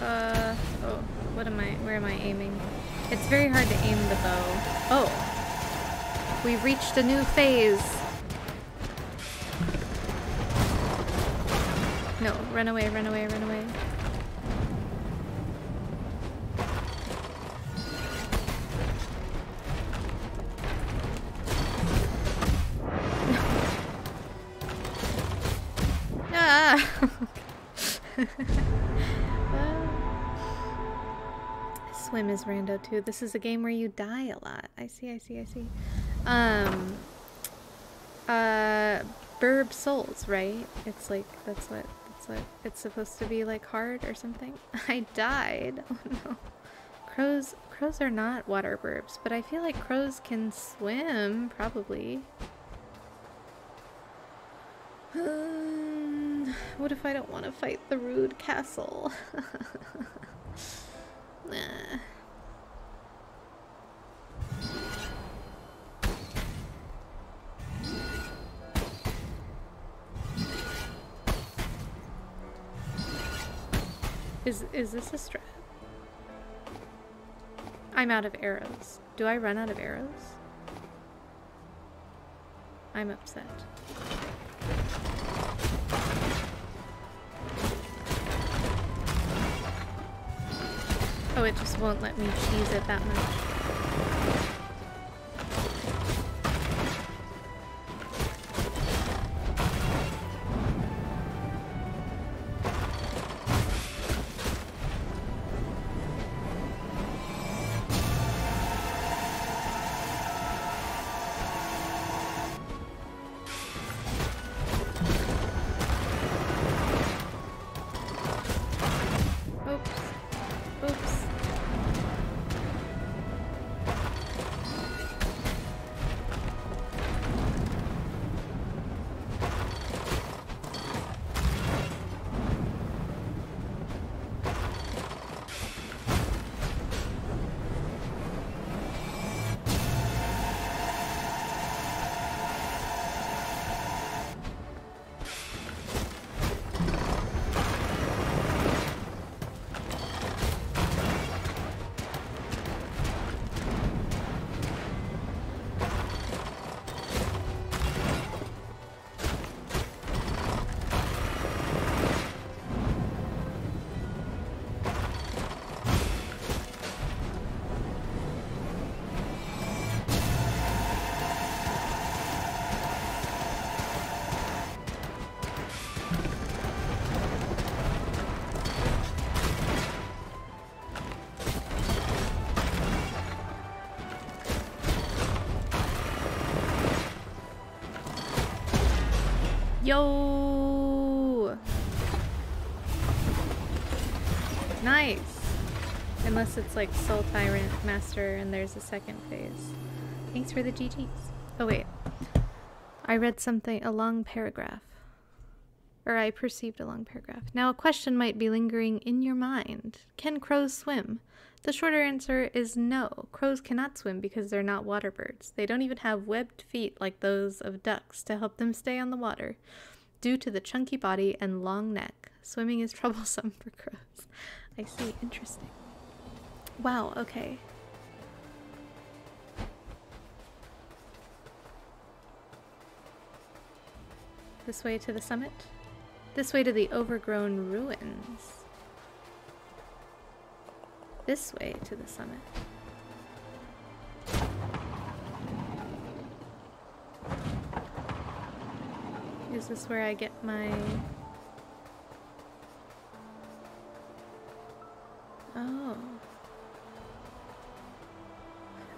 Uh, oh, what am I, where am I aiming? It's very hard to aim the bow. Oh, we reached a new phase. No, run away, run away, run away. Too. This is a game where you die a lot. I see, I see, I see. Um, uh, Burb Souls, right? It's like, that's what, that's what, it's supposed to be like hard or something. I died. Oh no. Crows, crows are not water burbs, but I feel like crows can swim, probably. Um, what if I don't want to fight the rude castle? nah. Is is this a strat? I'm out of arrows. Do I run out of arrows? I'm upset. Oh, it just won't let me cheese it that much. Yo! Nice! Unless it's like Soul Tyrant Master and there's a second phase. Thanks for the GGs. Oh wait. I read something, a long paragraph. Or I perceived a long paragraph. Now a question might be lingering in your mind. Can crows swim? The shorter answer is no. Crows cannot swim because they're not water birds. They don't even have webbed feet like those of ducks to help them stay on the water. Due to the chunky body and long neck, swimming is troublesome for crows. I see. Interesting. Wow, okay. This way to the summit? This way to the overgrown ruins. This way to the summit. Is this where I get my... Oh.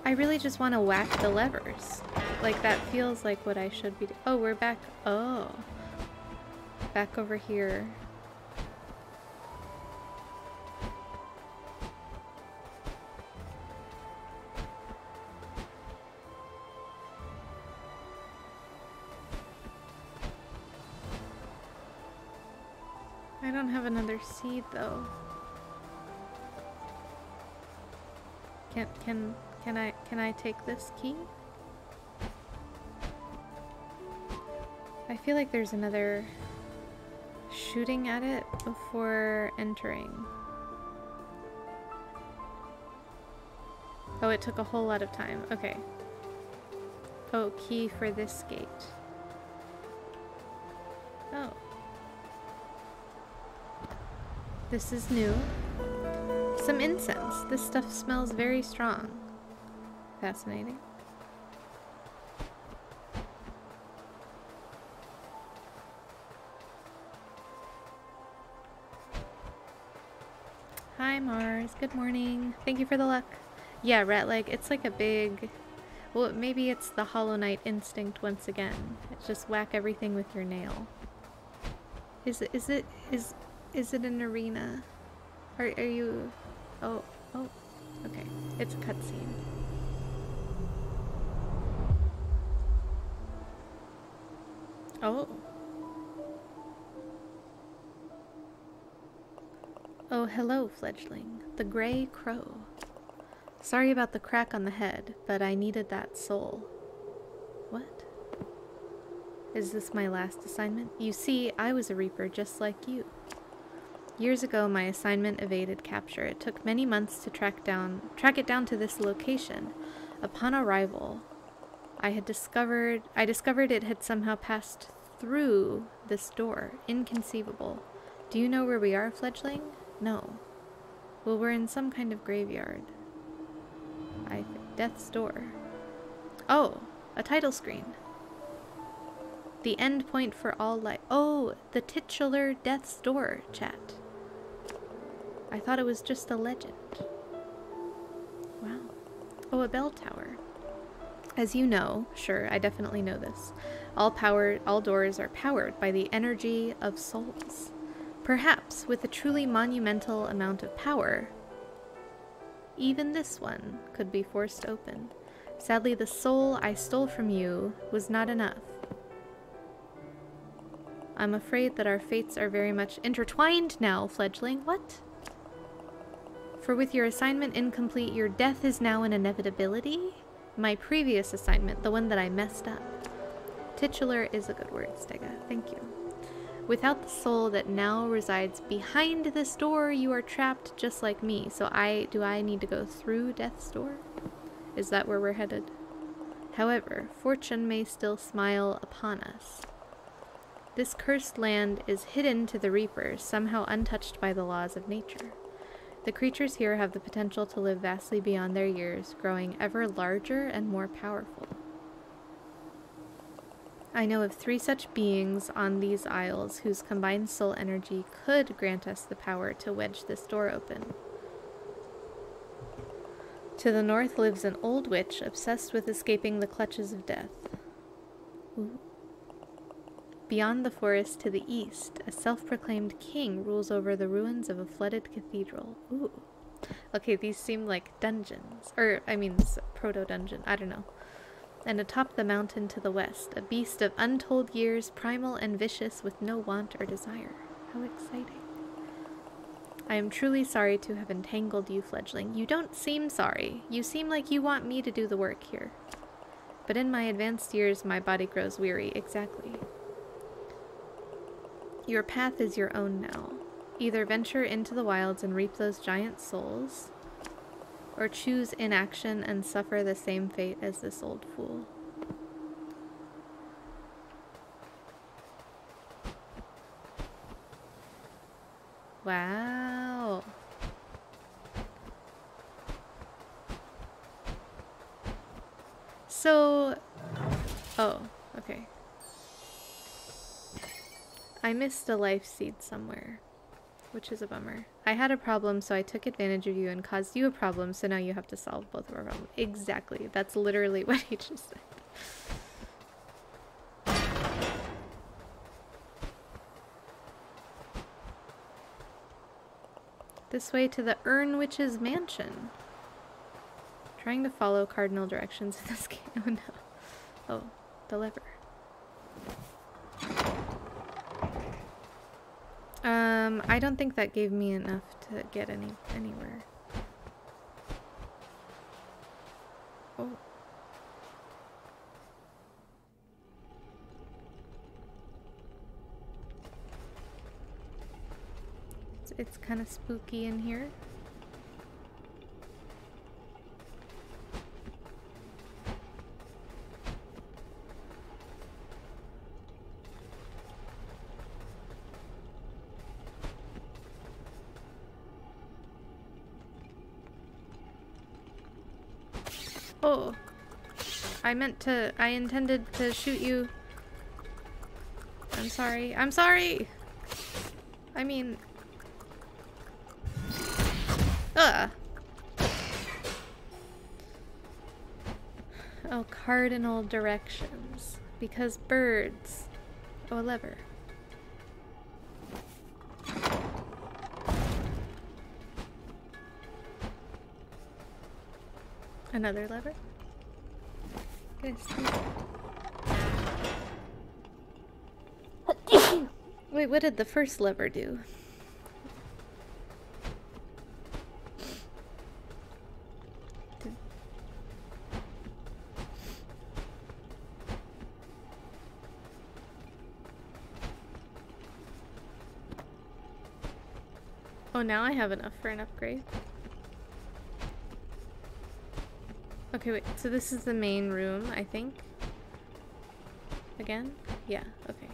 I really just want to whack the levers. Like, that feels like what I should be Oh, we're back. Oh. Back over here. Don't have another seed though. Can can can I can I take this key? I feel like there's another shooting at it before entering. Oh, it took a whole lot of time. Okay. Oh, key for this gate. Oh. This is new. Some incense. This stuff smells very strong. Fascinating. Hi Mars, good morning. Thank you for the luck. Yeah, rat leg, it's like a big... Well, maybe it's the Hollow Knight instinct once again. It's just whack everything with your nail. Is it, is it, is, is it an arena? Are, are you... Oh, oh, okay. It's a cutscene. Oh. Oh, hello, fledgling. The Grey Crow. Sorry about the crack on the head, but I needed that soul. What? Is this my last assignment? You see, I was a Reaper just like you. Years ago, my assignment evaded capture. It took many months to track down track it down to this location. Upon arrival, I had discovered I discovered it had somehow passed through this door. Inconceivable. Do you know where we are, fledgling? No. Well, we're in some kind of graveyard. I Death's Door. Oh, a title screen. The end point for all life. Oh, the titular Death's Door chat. I thought it was just a legend. Wow. Oh, a bell tower. As you know, sure, I definitely know this. All power, all doors are powered by the energy of souls. Perhaps with a truly monumental amount of power, even this one could be forced open. Sadly, the soul I stole from you was not enough. I'm afraid that our fates are very much intertwined now, fledgling. What? For with your assignment incomplete, your death is now an inevitability? My previous assignment, the one that I messed up. Titular is a good word, Stega. Thank you. Without the soul that now resides behind this door, you are trapped just like me. So I do I need to go through death's door? Is that where we're headed? However, fortune may still smile upon us. This cursed land is hidden to the reapers, somehow untouched by the laws of nature. The creatures here have the potential to live vastly beyond their years, growing ever larger and more powerful. I know of three such beings on these isles whose combined soul energy could grant us the power to wedge this door open. To the north lives an old witch obsessed with escaping the clutches of death. Ooh. Beyond the forest to the east, a self proclaimed king rules over the ruins of a flooded cathedral. Ooh. Okay, these seem like dungeons. Or, I mean, proto dungeon. I don't know. And atop the mountain to the west, a beast of untold years, primal and vicious, with no want or desire. How exciting. I am truly sorry to have entangled you, fledgling. You don't seem sorry. You seem like you want me to do the work here. But in my advanced years, my body grows weary. Exactly. Your path is your own now. Either venture into the wilds and reap those giant souls, or choose inaction and suffer the same fate as this old fool. Wow. So, oh, okay. I missed a life seed somewhere, which is a bummer. I had a problem, so I took advantage of you and caused you a problem, so now you have to solve both of our problems. Exactly. That's literally what he just said. This way to the Urn Witch's mansion. Trying to follow cardinal directions in this game. Oh no. Oh, the lever. Um, I don't think that gave me enough to get any anywhere. Oh. It's, it's kind of spooky in here. I meant to- I intended to shoot you. I'm sorry. I'm sorry! I mean... Ugh. Oh, cardinal directions. Because birds. Oh, a lever. Another lever? Wait, what did the first lever do? Oh, now I have enough for an upgrade. Okay, wait. So this is the main room, I think. Again? Yeah, okay.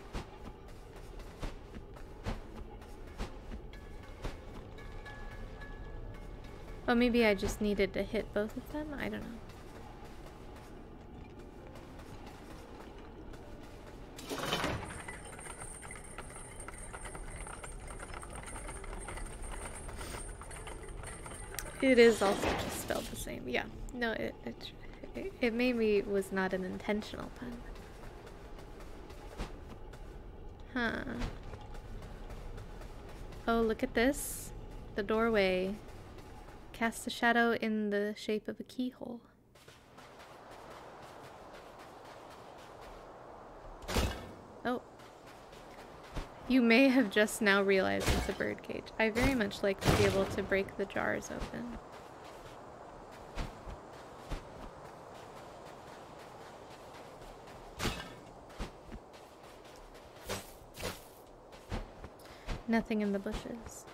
Oh, maybe I just needed to hit both of them? I don't know. It is also just spelled the same. Yeah. No, it it, it maybe was not an intentional pun. Huh. Oh, look at this. The doorway casts a shadow in the shape of a keyhole. Oh. You may have just now realized it's a birdcage. I very much like to be able to break the jars open. Nothing in the bushes.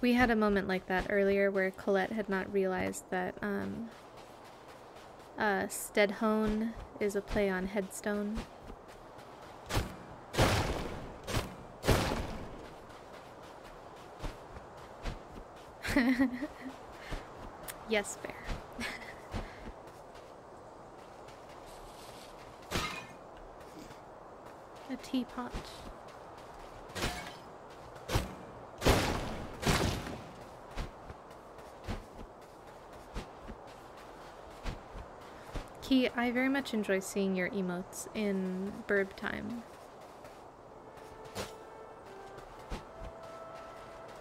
We had a moment like that earlier where Colette had not realized that um, uh, Steadhone is a play on headstone. yes, fair. a teapot. Key, I very much enjoy seeing your emotes in burb time.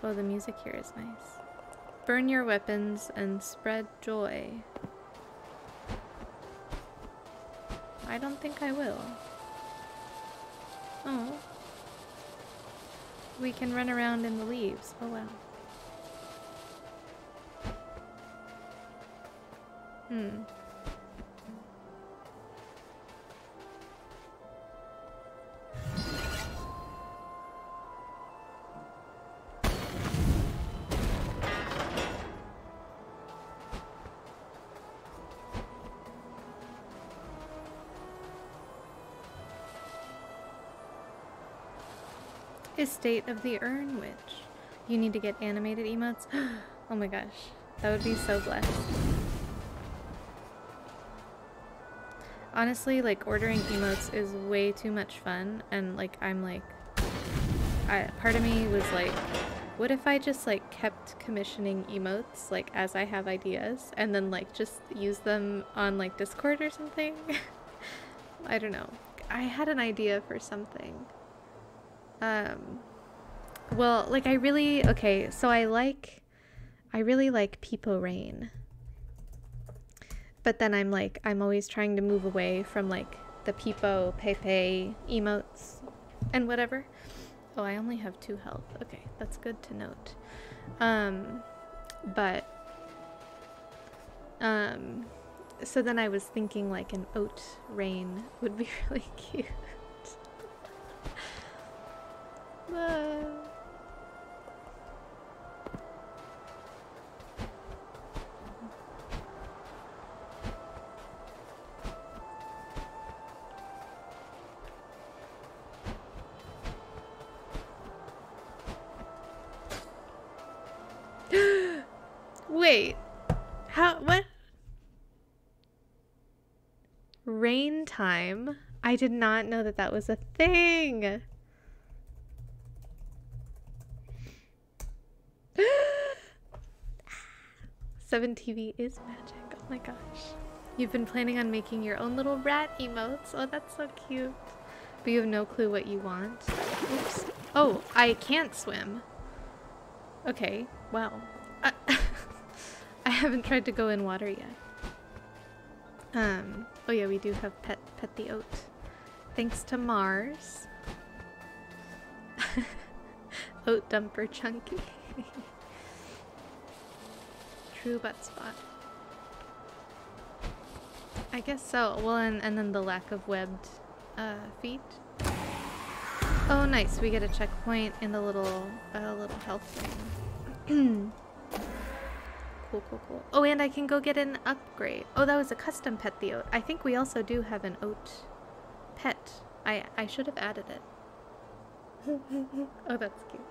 Oh, the music here is nice. Burn your weapons and spread joy. I don't think I will. Oh. We can run around in the leaves. Oh wow. Hmm. Estate of the Urn Witch. You need to get animated emotes? oh my gosh. That would be so blessed. Honestly, like ordering emotes is way too much fun and like I'm like I part of me was like what if I just like kept commissioning emotes like as I have ideas and then like just use them on like Discord or something? I don't know. I had an idea for something. Um well, like I really okay, so I like I really like Peepo Rain but then I'm like, I'm always trying to move away from like the Peepo, Pepe emotes and whatever. Oh, I only have two health. Okay, that's good to note. Um, but, um, so then I was thinking like an oat rain would be really cute. Wait. How what? Rain time? I did not know that that was a thing. Seven TV is magic. Oh my gosh. You've been planning on making your own little rat emotes. Oh, that's so cute. But you have no clue what you want. Oops. Oh, I can't swim. Okay, well. Uh I haven't tried to go in water yet. Um, oh yeah, we do have Pet Pet the Oat. Thanks to Mars. Oat Dumper Chunky. True butt spot. I guess so. Well, and, and then the lack of webbed uh, feet. Oh, nice. We get a checkpoint in the little, uh, little health thing. cool, cool, cool. Oh, and I can go get an upgrade. Oh, that was a custom pet the oat. I think we also do have an oat pet. I, I should have added it. oh, that's cute.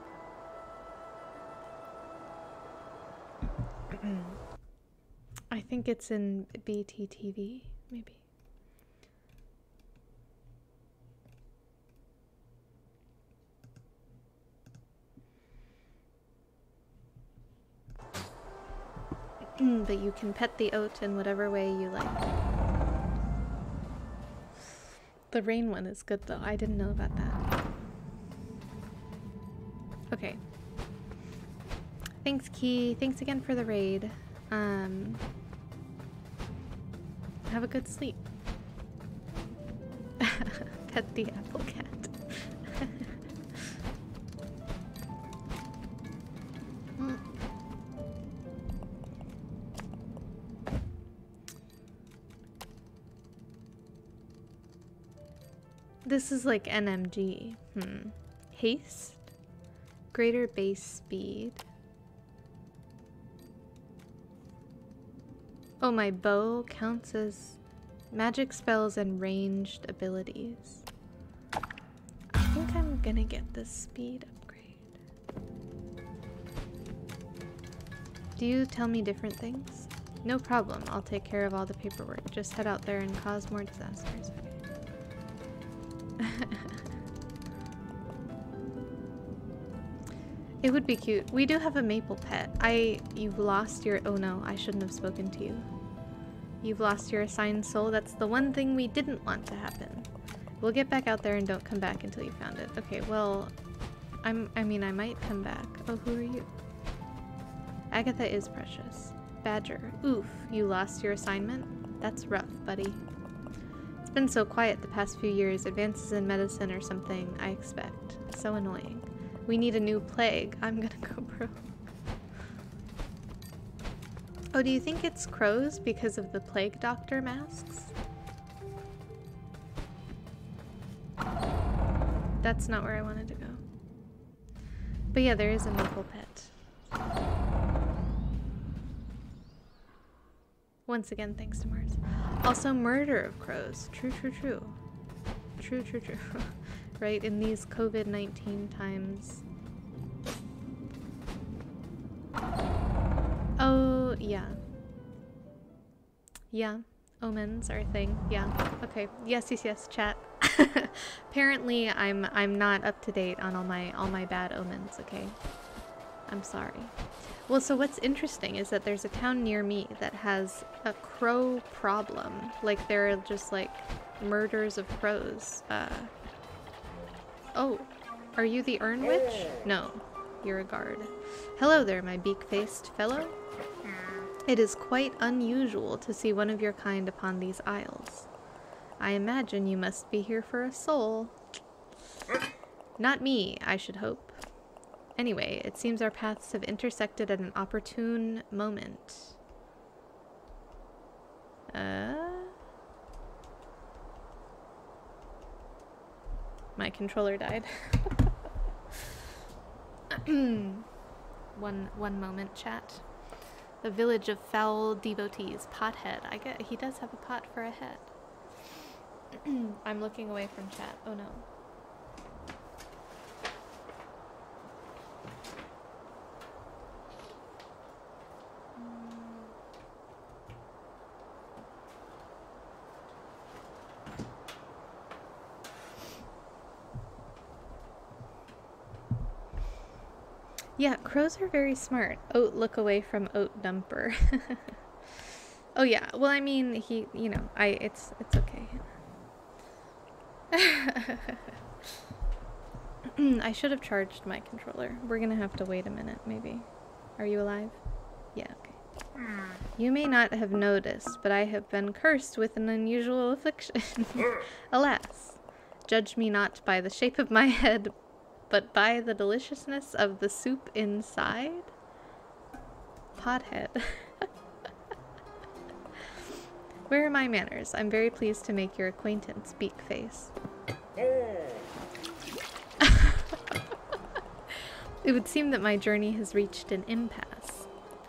I think it's in BTTV, maybe. Mm, but you can pet the oat in whatever way you like. The rain one is good though. I didn't know about that. Okay. Thanks, Key. Thanks again for the raid. Um, have a good sleep. Pet the apple cat. This is like NMG. Hmm. Haste? Greater base speed. Oh, my bow counts as magic spells and ranged abilities. I think I'm gonna get the speed upgrade. Do you tell me different things? No problem, I'll take care of all the paperwork. Just head out there and cause more disasters. it would be cute. We do have a maple pet. I- you've lost your- oh no, I shouldn't have spoken to you. You've lost your assigned soul. That's the one thing we didn't want to happen. We'll get back out there and don't come back until you found it. Okay, well, I'm I mean I might come back. Oh, who are you? Agatha is precious. Badger. Oof, you lost your assignment? That's rough, buddy. It's been so quiet the past few years. Advances in medicine or something, I expect. So annoying. We need a new plague. I'm gonna go broke. Oh, do you think it's crows because of the plague doctor masks? That's not where I wanted to go. But yeah, there is a maple pet. Once again, thanks to Mars. Also, murder of crows. True, true, true. True, true, true. right, in these COVID-19 times. Yeah. Yeah, omens are a thing. Yeah, okay. Yes, yes, yes, chat. Apparently, I'm I'm not up to date on all my all my bad omens. Okay, I'm sorry. Well, so what's interesting is that there's a town near me that has a crow problem. Like there are just like murders of crows. Uh, oh, are you the Urn Witch? No, you're a guard. Hello there, my beak-faced fellow. It is quite unusual to see one of your kind upon these isles. I imagine you must be here for a soul. Not me, I should hope. Anyway, it seems our paths have intersected at an opportune moment. Uh... My controller died. one one moment, chat. The village of foul devotees, pothead. I get he does have a pot for a head. I'm looking away from chat. Oh no. Yeah, crows are very smart. Oat look away from oat dumper. oh yeah, well I mean he you know, I it's it's okay. I should have charged my controller. We're gonna have to wait a minute, maybe. Are you alive? Yeah, okay. You may not have noticed, but I have been cursed with an unusual affliction. Alas, judge me not by the shape of my head, but by the deliciousness of the soup inside. Pothead. Where are my manners? I'm very pleased to make your acquaintance, Beak Face. it would seem that my journey has reached an impasse.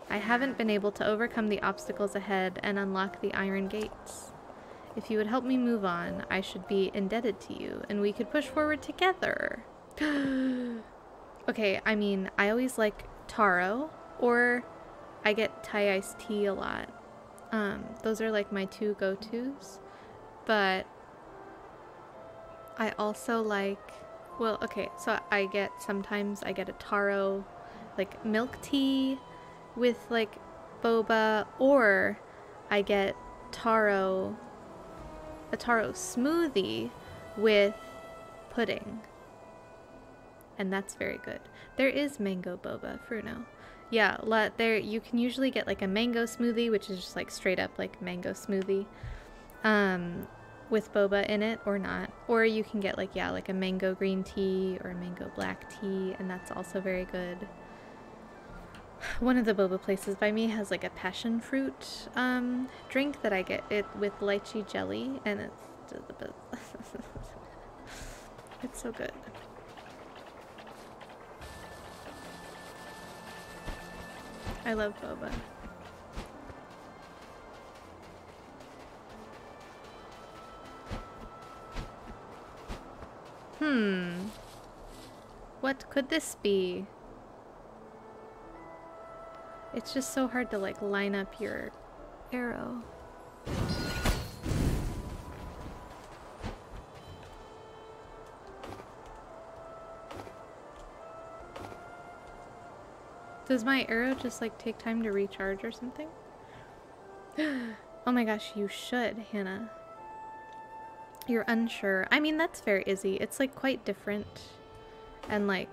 I haven't been able to overcome the obstacles ahead and unlock the iron gates. If you would help me move on, I should be indebted to you, and we could push forward together. okay, I mean, I always like taro, or I get Thai iced tea a lot. Um, those are like my two go-tos. But I also like, well, okay, so I get, sometimes I get a taro, like milk tea with like boba, or I get taro, a taro smoothie with pudding. And that's very good. There is mango boba, Fruno. Yeah, there you can usually get like a mango smoothie, which is just like straight up like mango smoothie. Um with boba in it or not. Or you can get like yeah, like a mango green tea or a mango black tea and that's also very good. One of the boba places by me has like a passion fruit um, drink that I get it with lychee jelly and it's it's so good. I love boba. Hmm. What could this be? It's just so hard to like line up your arrow. Does my arrow just like take time to recharge or something? oh my gosh, you should, Hannah. You're unsure. I mean, that's fair, Izzy. It's like quite different and like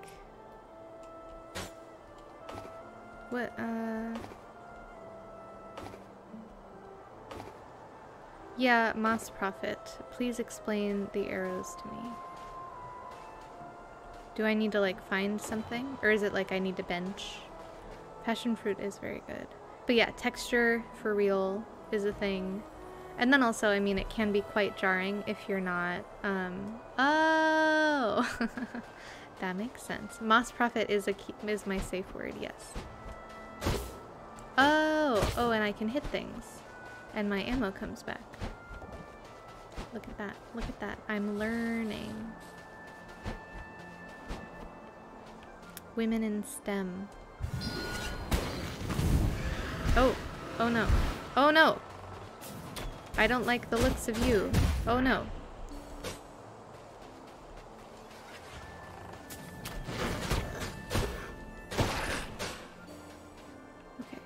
What, uh... Yeah, Moss Prophet. Please explain the arrows to me. Do I need to like find something? Or is it like I need to bench? Passion fruit is very good. But yeah, texture for real is a thing. And then also, I mean, it can be quite jarring if you're not, um, oh, that makes sense. Moss Prophet is a key, is my safe word, yes. Oh, oh, and I can hit things. And my ammo comes back. Look at that, look at that. I'm learning. Women in STEM. Oh, oh no. Oh no! I don't like the looks of you. Oh no. Okay.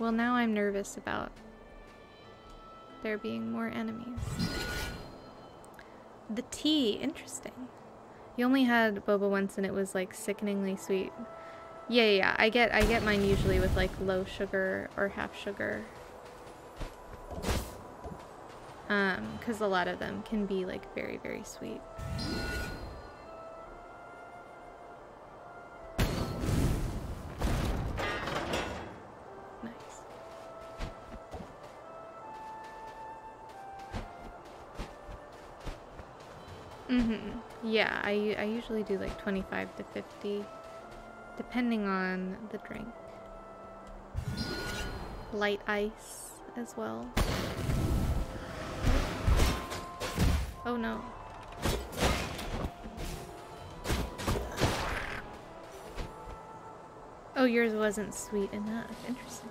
Well, now I'm nervous about there being more enemies. The tea, interesting. You only had boba once and it was like sickeningly sweet. Yeah, yeah, yeah, I get I get mine usually with like low sugar or half sugar. Um, because a lot of them can be like very, very sweet. Nice. Mm-hmm. Yeah, I, I usually do like 25 to 50, depending on the drink. Light ice as well. Oh no. Oh, yours wasn't sweet enough. Interesting.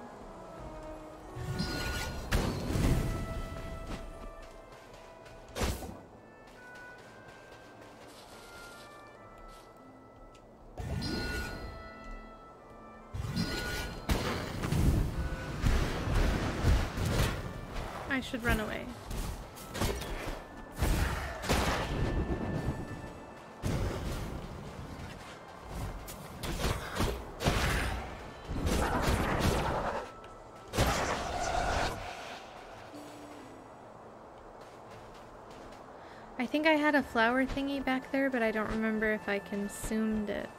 Think I had a flower thingy back there, but I don't remember if I consumed it.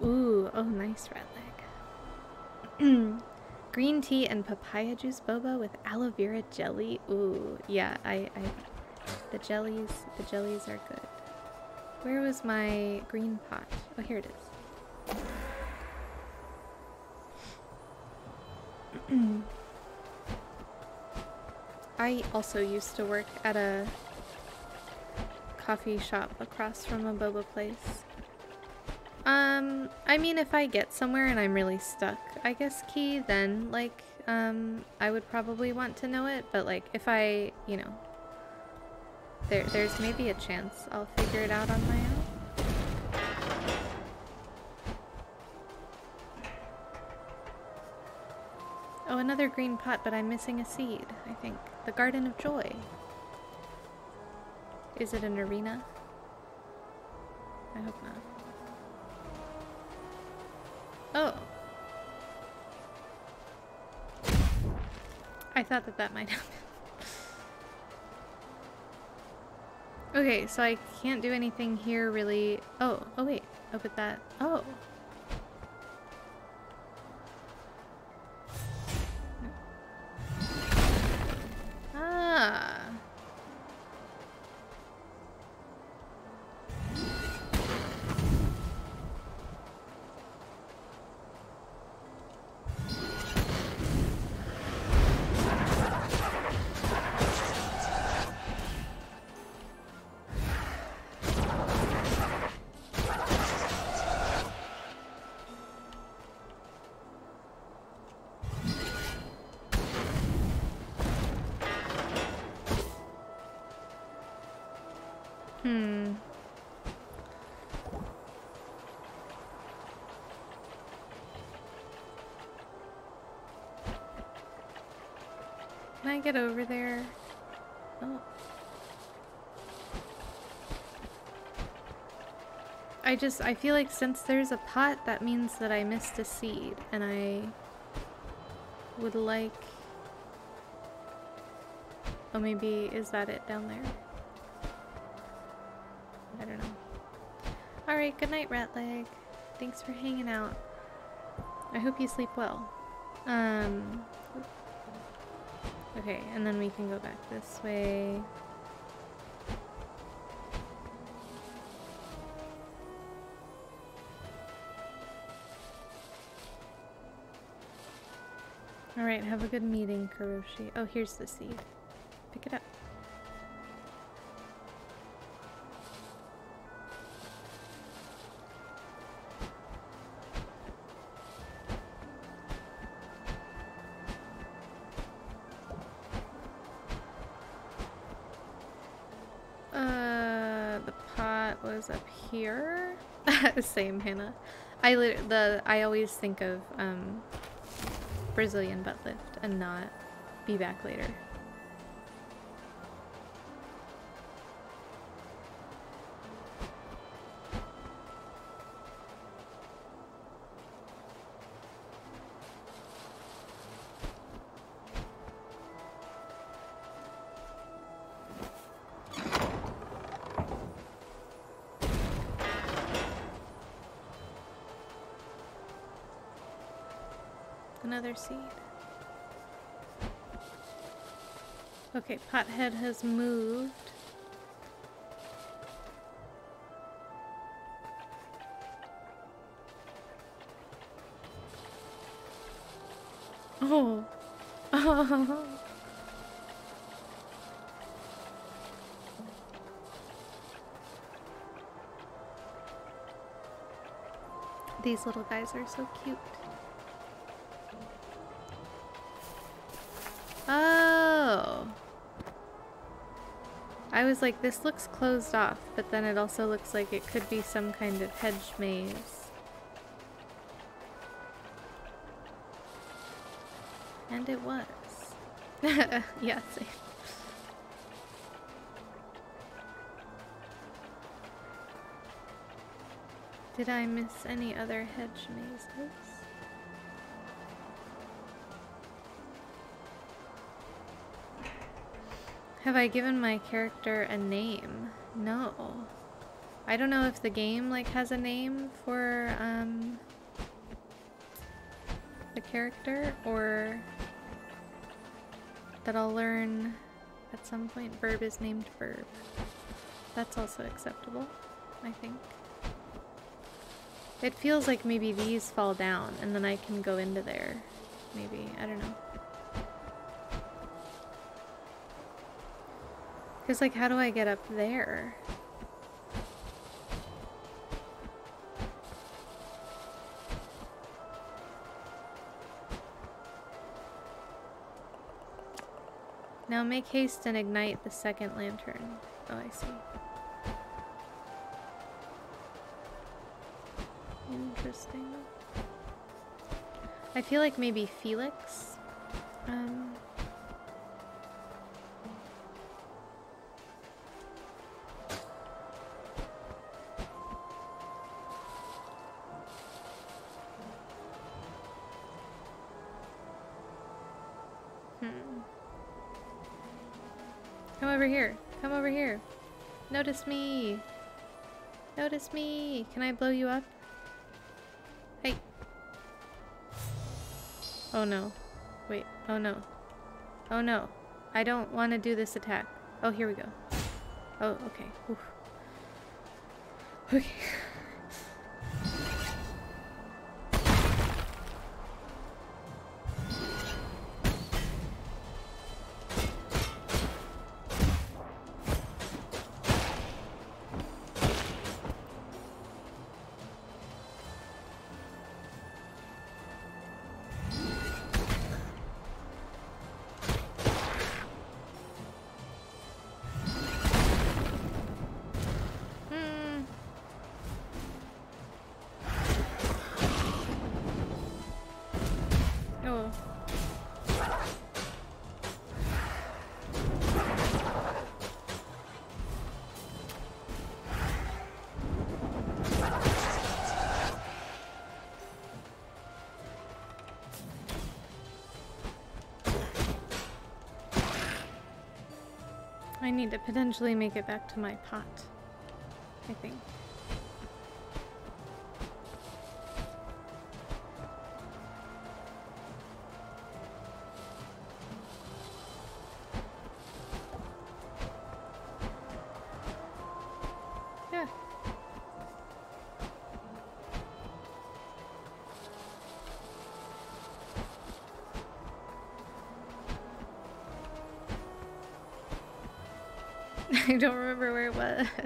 Ooh, oh nice red leg. Green tea and papaya juice boba with aloe vera jelly. Ooh, yeah, I, I, the jellies, the jellies are good. Where was my green pot? Oh, here it is. I also used to work at a coffee shop across from a boba place. Um, I mean, if I get somewhere and I'm really stuck, I guess, Key, then, like, um, I would probably want to know it, but, like, if I, you know, there, there's maybe a chance I'll figure it out on my own. Oh, another green pot, but I'm missing a seed, I think. The Garden of Joy. Is it an arena? I hope not. Oh. I thought that that might happen. okay, so I can't do anything here really. Oh, oh wait. Oh, but that. Oh. Get over there? Oh. I just, I feel like since there's a pot, that means that I missed a seed, and I would like... Oh, maybe, is that it down there? I don't know. Alright, good night, Ratleg. Thanks for hanging out. I hope you sleep well. Um... Okay, and then we can go back this way. Alright, have a good meeting, Karoshi. Oh, here's the seed. Pick it up. Same, Hannah. I the I always think of um Brazilian butt lift and not be back later. Seed. Okay, Pothead has moved. Oh. These little guys are so cute. I was like, this looks closed off, but then it also looks like it could be some kind of hedge maze. And it was. yeah, same. Did I miss any other hedge mazes? Have I given my character a name? No. I don't know if the game like has a name for um the character or that I'll learn at some point. Verb is named verb. That's also acceptable, I think. It feels like maybe these fall down and then I can go into there. Maybe, I don't know. Because, like, how do I get up there? Now make haste and ignite the second lantern. Oh, I see. Interesting. I feel like maybe Felix um, Notice me. Notice me. Can I blow you up? Hey. Oh no. Wait. Oh no. Oh no. I don't want to do this attack. Oh, here we go. Oh, okay. Oof. Okay. need to potentially make it back to my pot. I think. I don't remember where it was.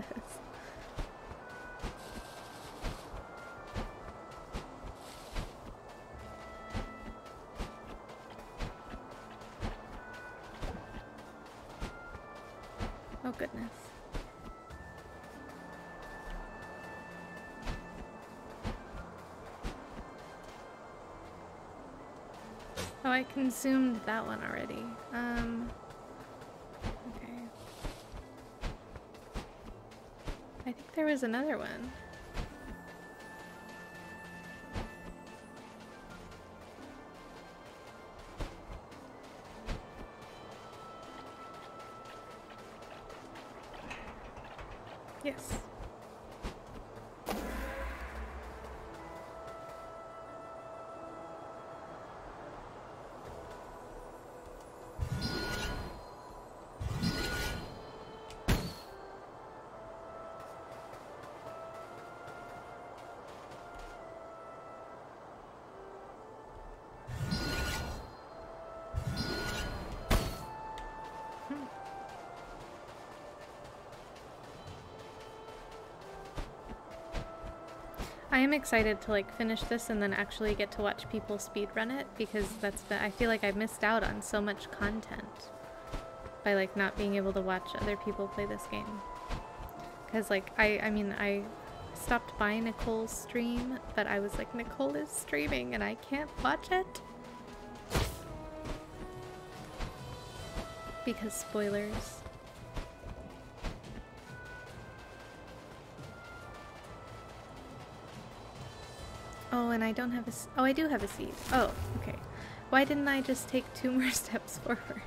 Oh goodness. Oh, I consumed that one already. Um, was another one. I am excited to like finish this and then actually get to watch people speedrun it because that's the I feel like I missed out on so much content by like not being able to watch other people play this game. Cuz like I I mean I stopped by Nicole's stream, but I was like Nicole is streaming and I can't watch it. Because spoilers. I don't have a. Oh, I do have a seed. Oh, okay. Why didn't I just take two more steps forward?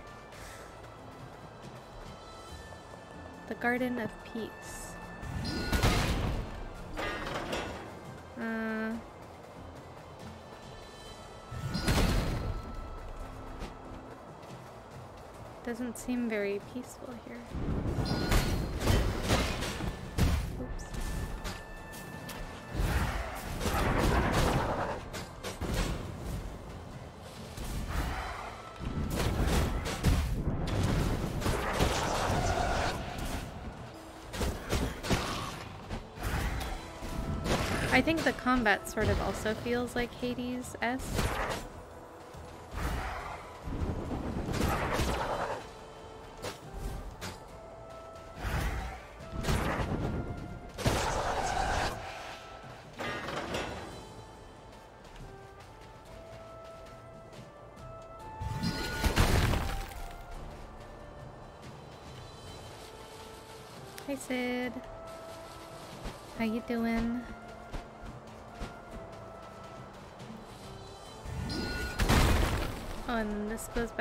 The Garden of Peace. Uh. Doesn't seem very peaceful here. I think the combat sort of also feels like Hades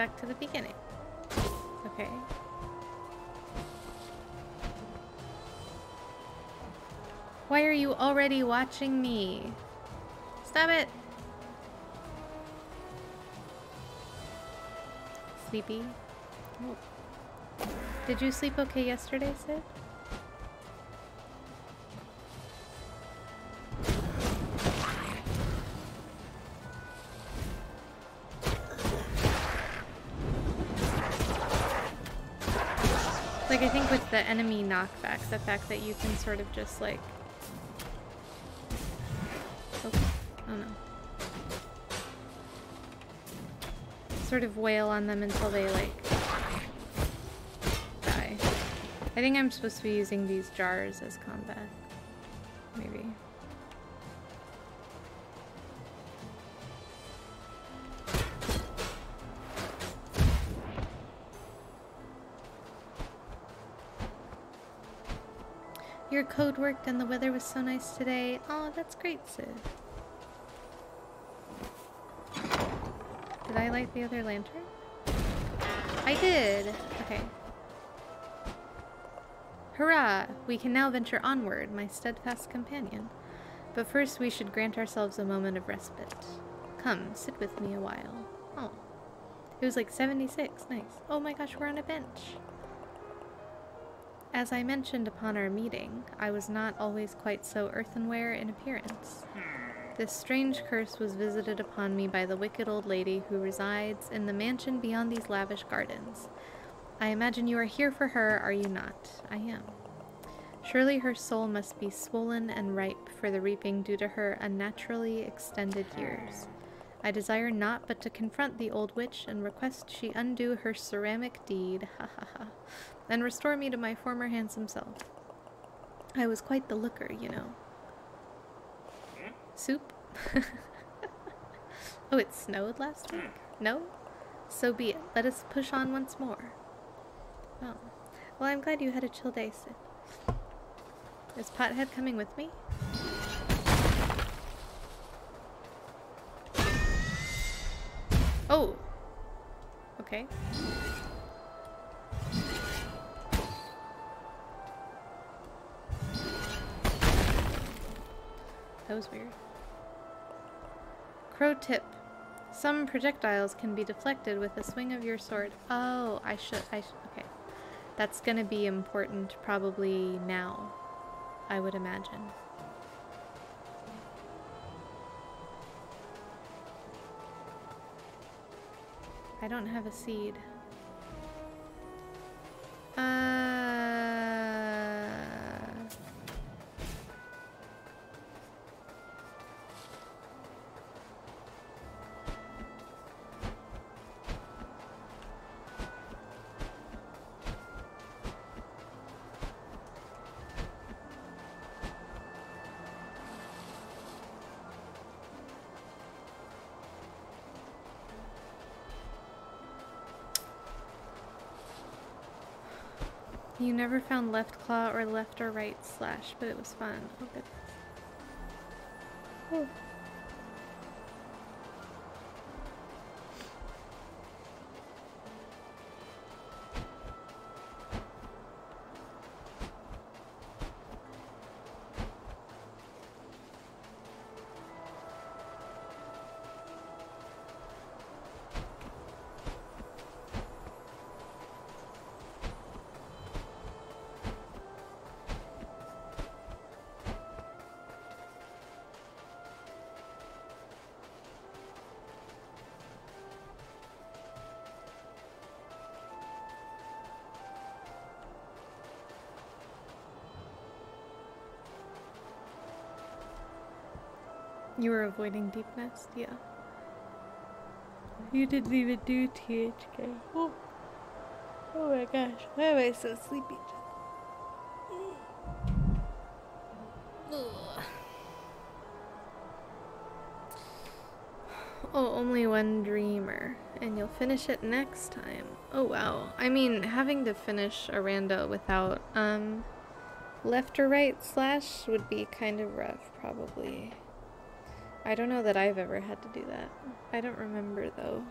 back to the beginning. Okay. Why are you already watching me? Stop it! Sleepy? Oh. Did you sleep okay yesterday, Sid? Enemy knockback, the fact that you can sort of just like. Oh, oh no. Sort of wail on them until they like. die. I think I'm supposed to be using these jars as combat. Worked and the weather was so nice today. Oh, that's great, Sid. Did I light the other lantern? I did! Okay. Hurrah! We can now venture onward, my steadfast companion. But first we should grant ourselves a moment of respite. Come, sit with me a while. Oh. It was like 76. Nice. Oh my gosh, we're on a bench. As I mentioned upon our meeting, I was not always quite so earthenware in appearance. This strange curse was visited upon me by the wicked old lady who resides in the mansion beyond these lavish gardens. I imagine you are here for her, are you not? I am. Surely her soul must be swollen and ripe for the reaping due to her unnaturally extended years. I desire not but to confront the old witch and request she undo her ceramic deed, ha ha ha, and restore me to my former handsome self. I was quite the looker, you know. Hmm? Soup? oh, it snowed last week? Hmm. No? So be it. Let us push on once more. Oh. Well, I'm glad you had a chill day, Sid. Is Pothead coming with me? Oh! Okay. That was weird. Crow tip. Some projectiles can be deflected with a swing of your sword. Oh, I should, I should, okay. That's gonna be important probably now, I would imagine. I don't have a seed. Uh... You never found left claw or left or right slash, but it was fun. Oh goodness. Oh. You were avoiding Deep Nest? Yeah. You didn't even do THK. Oh, oh my gosh. Why am I so sleepy? Oh, only one dreamer. And you'll finish it next time. Oh wow. I mean, having to finish a rando without, um, left or right slash would be kind of rough, probably. I don't know that I've ever had to do that. I don't remember though.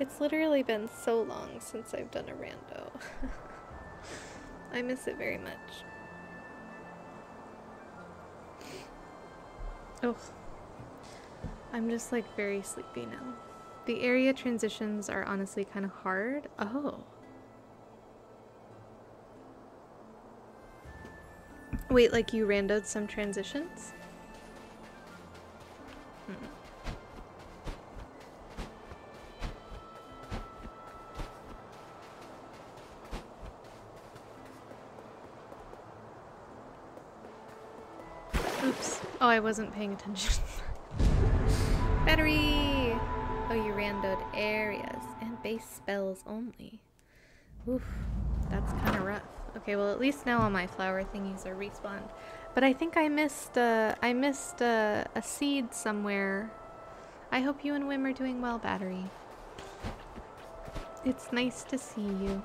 It's literally been so long since I've done a rando. I miss it very much. Oh, I'm just like very sleepy now. The area transitions are honestly kind of hard. Oh. Wait, like you randoed some transitions? Oh, I wasn't paying attention. Battery! Oh, you randoed areas and base spells only. Oof, that's kind of rough. Okay, well at least now all my flower thingies are respawned. But I think I missed, uh, I missed uh, a seed somewhere. I hope you and Wim are doing well, Battery. It's nice to see you.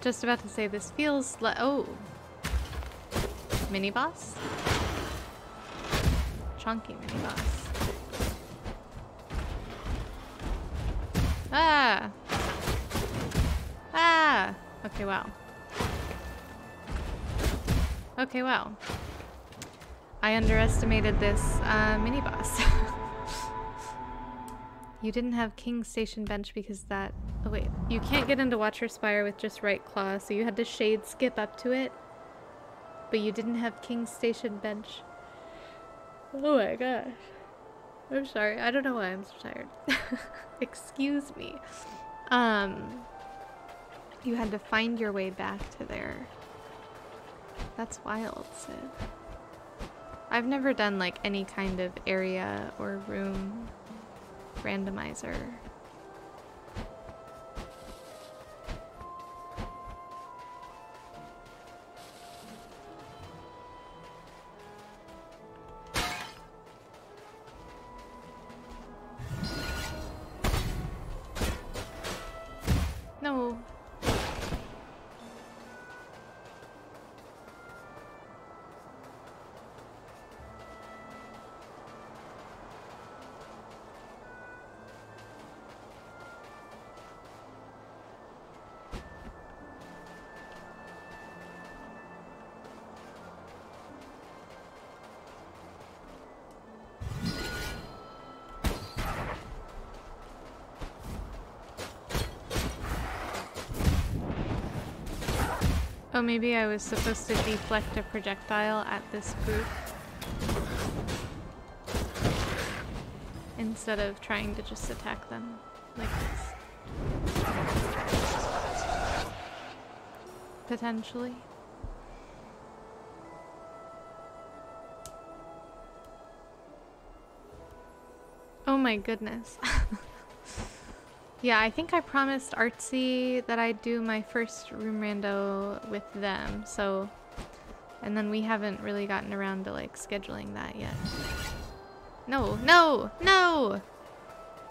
Just about to say this feels like oh. Mini boss chunky mini boss ah. Ah. Okay wow. Okay wow. I underestimated this uh, mini boss you didn't have King Station bench because that Oh wait, you can't get into Watcher Spire with just right claw, so you had to shade skip up to it. But you didn't have King's Station bench. Oh my gosh. I'm sorry. I don't know why I'm so tired. Excuse me. Um, you had to find your way back to there. That's wild, Sid. I've never done like any kind of area or room randomizer. Oh, maybe I was supposed to deflect a projectile at this group. Instead of trying to just attack them like this. Potentially. Oh my goodness. Yeah, I think I promised Artsy that I'd do my first room rando with them, so... And then we haven't really gotten around to, like, scheduling that yet. No, no, no!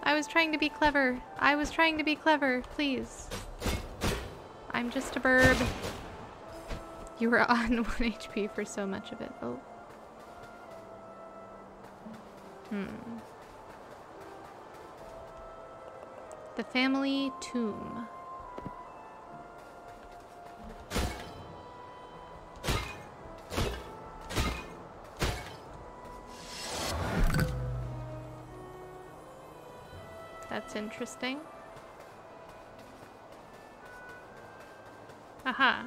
I was trying to be clever. I was trying to be clever, please. I'm just a burb. You were on 1 HP for so much of it. Oh. Hmm. The family tomb. That's interesting. Aha.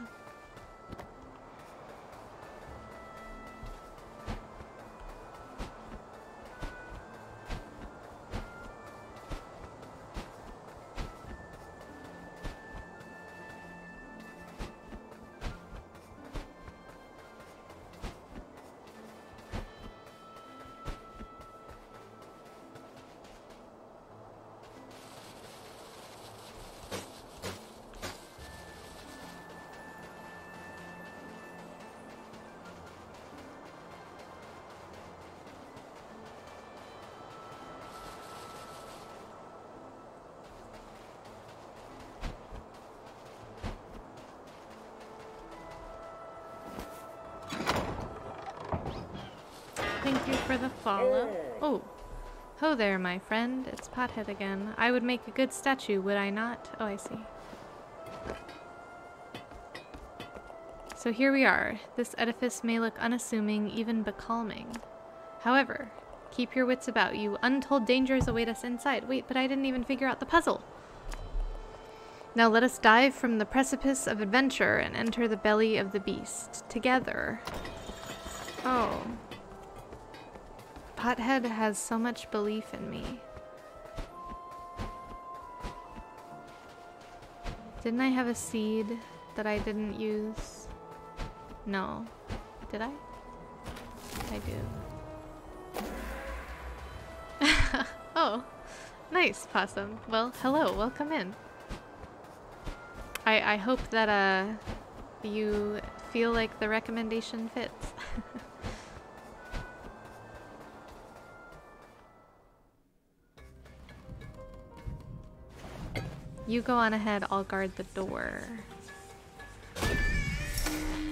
Follow. Oh. Ho there, my friend. It's Pothead again. I would make a good statue, would I not? Oh, I see. So here we are. This edifice may look unassuming, even becalming. However, keep your wits about you. Untold dangers await us inside. Wait, but I didn't even figure out the puzzle. Now let us dive from the precipice of adventure and enter the belly of the beast. Together. Oh. Pothead has so much belief in me. Didn't I have a seed that I didn't use? No. Did I? I do. oh, nice, Possum. Well, hello, welcome in. I, I hope that uh, you feel like the recommendation fits. You go on ahead, I'll guard the door.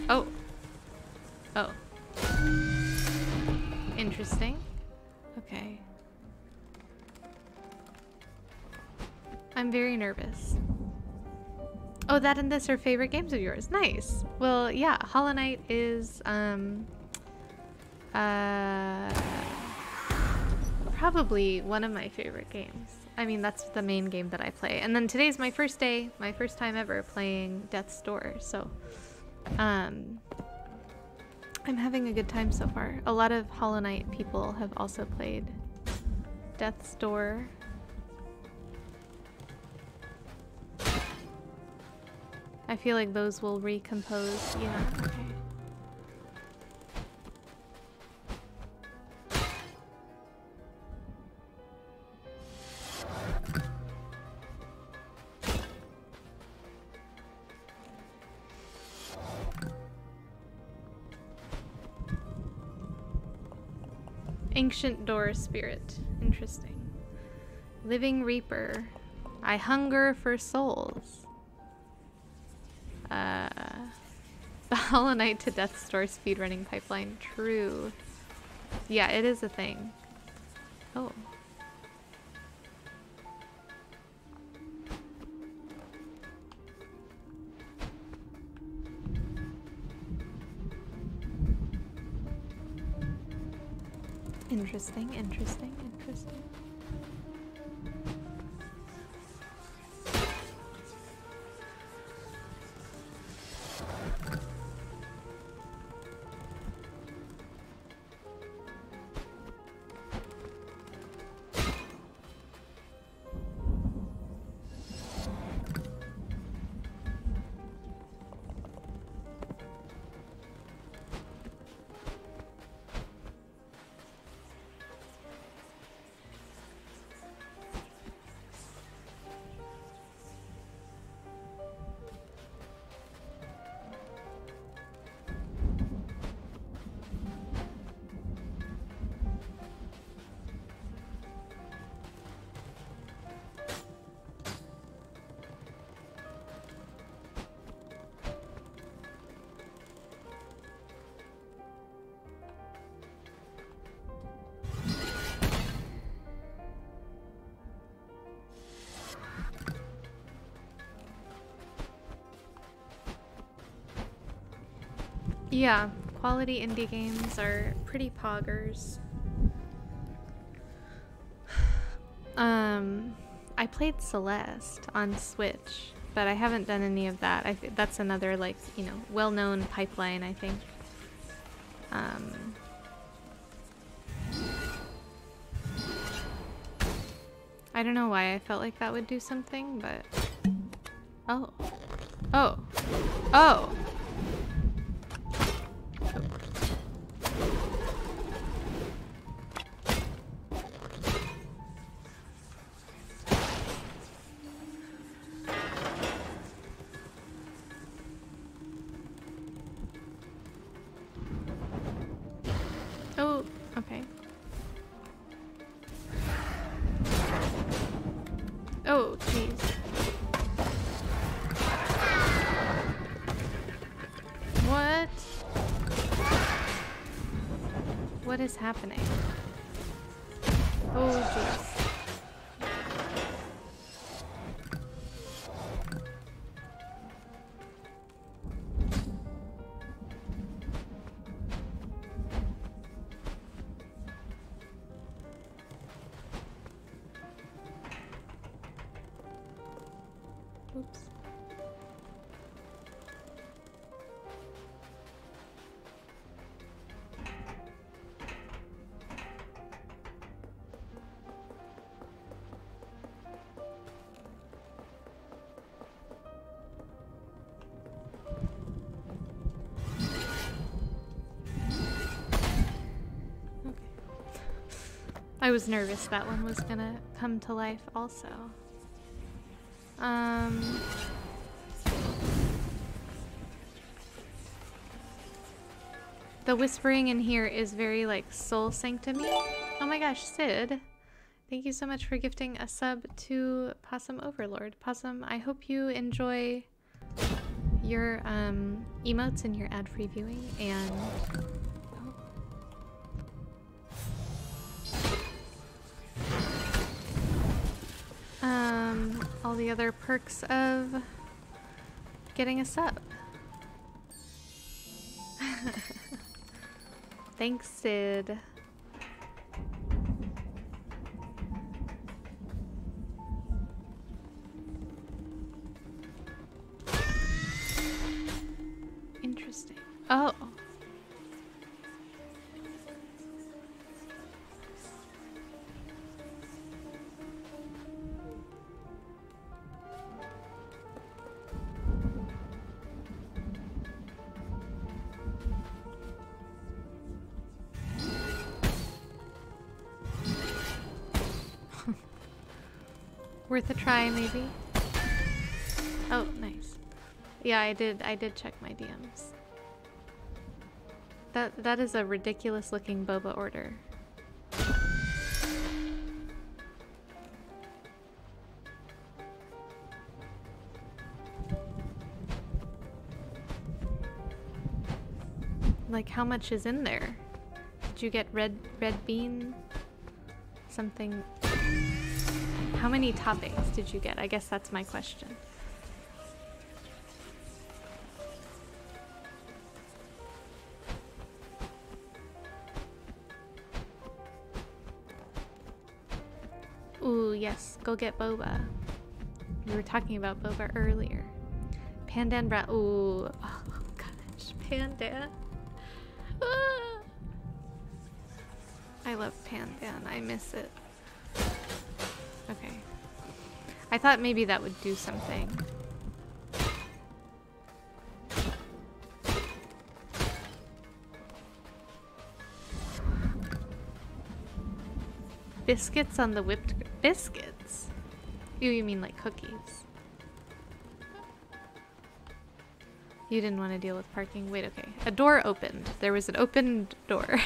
Oh. Oh. Interesting. Okay. I'm very nervous. Oh, that and this are favorite games of yours. Nice. Well, yeah, Hollow Knight is um uh probably one of my favorite games. I mean, that's the main game that I play. And then today's my first day, my first time ever playing Death's Door. So um I'm having a good time so far. A lot of Hollow Knight people have also played Death's Door I feel like those will recompose, yeah, Ancient Door Spirit. Interesting. Living Reaper. I hunger for souls. Uh, the Hollow Knight to Death's Door speedrunning pipeline. True. Yeah, it is a thing. Interesting, interesting, interesting. Yeah, quality indie games are pretty poggers. Um, I played Celeste on Switch, but I haven't done any of that. I th that's another like you know well-known pipeline. I think. Um, I don't know why I felt like that would do something, but oh, oh, oh. Happening? I was nervous that one was gonna come to life also. Um... The whispering in here is very like soul sanctumy. Oh my gosh, Sid. Thank you so much for gifting a sub to Possum Overlord. Possum, I hope you enjoy your um, emotes and your ad-free viewing and other perks of getting a sub. Thanks, Sid. Try, maybe. Oh, nice. Yeah, I did. I did check my DMs. That that is a ridiculous looking boba order. Like how much is in there? Did you get red red bean? Something how many toppings did you get? I guess that's my question. Ooh, yes, go get boba. We were talking about boba earlier. Pandan bra- ooh, oh gosh, pandan. Ah. I love pandan, I miss it. I thought maybe that would do something. Biscuits on the whipped biscuits. You you mean like cookies? You didn't want to deal with parking. Wait, okay. A door opened. There was an opened door.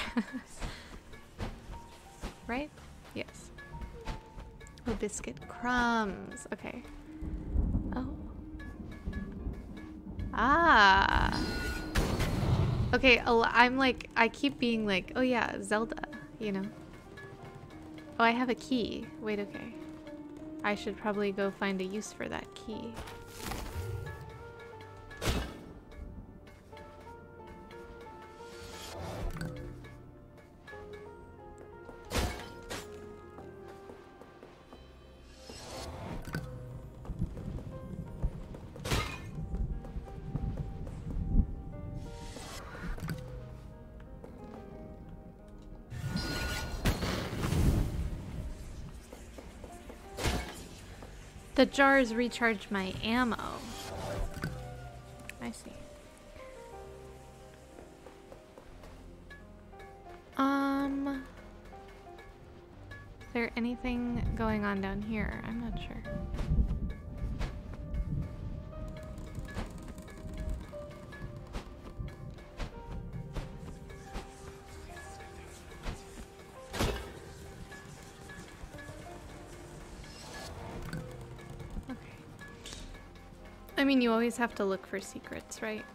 right? Yes. Biscuit crumbs. Okay. Oh. Ah. Okay, I'm like, I keep being like, oh yeah, Zelda, you know? Oh, I have a key. Wait, okay. I should probably go find a use for that key. The jars recharge my ammo. I see. Um... Is there anything going on down here? I'm not sure. I mean, you always have to look for secrets, right?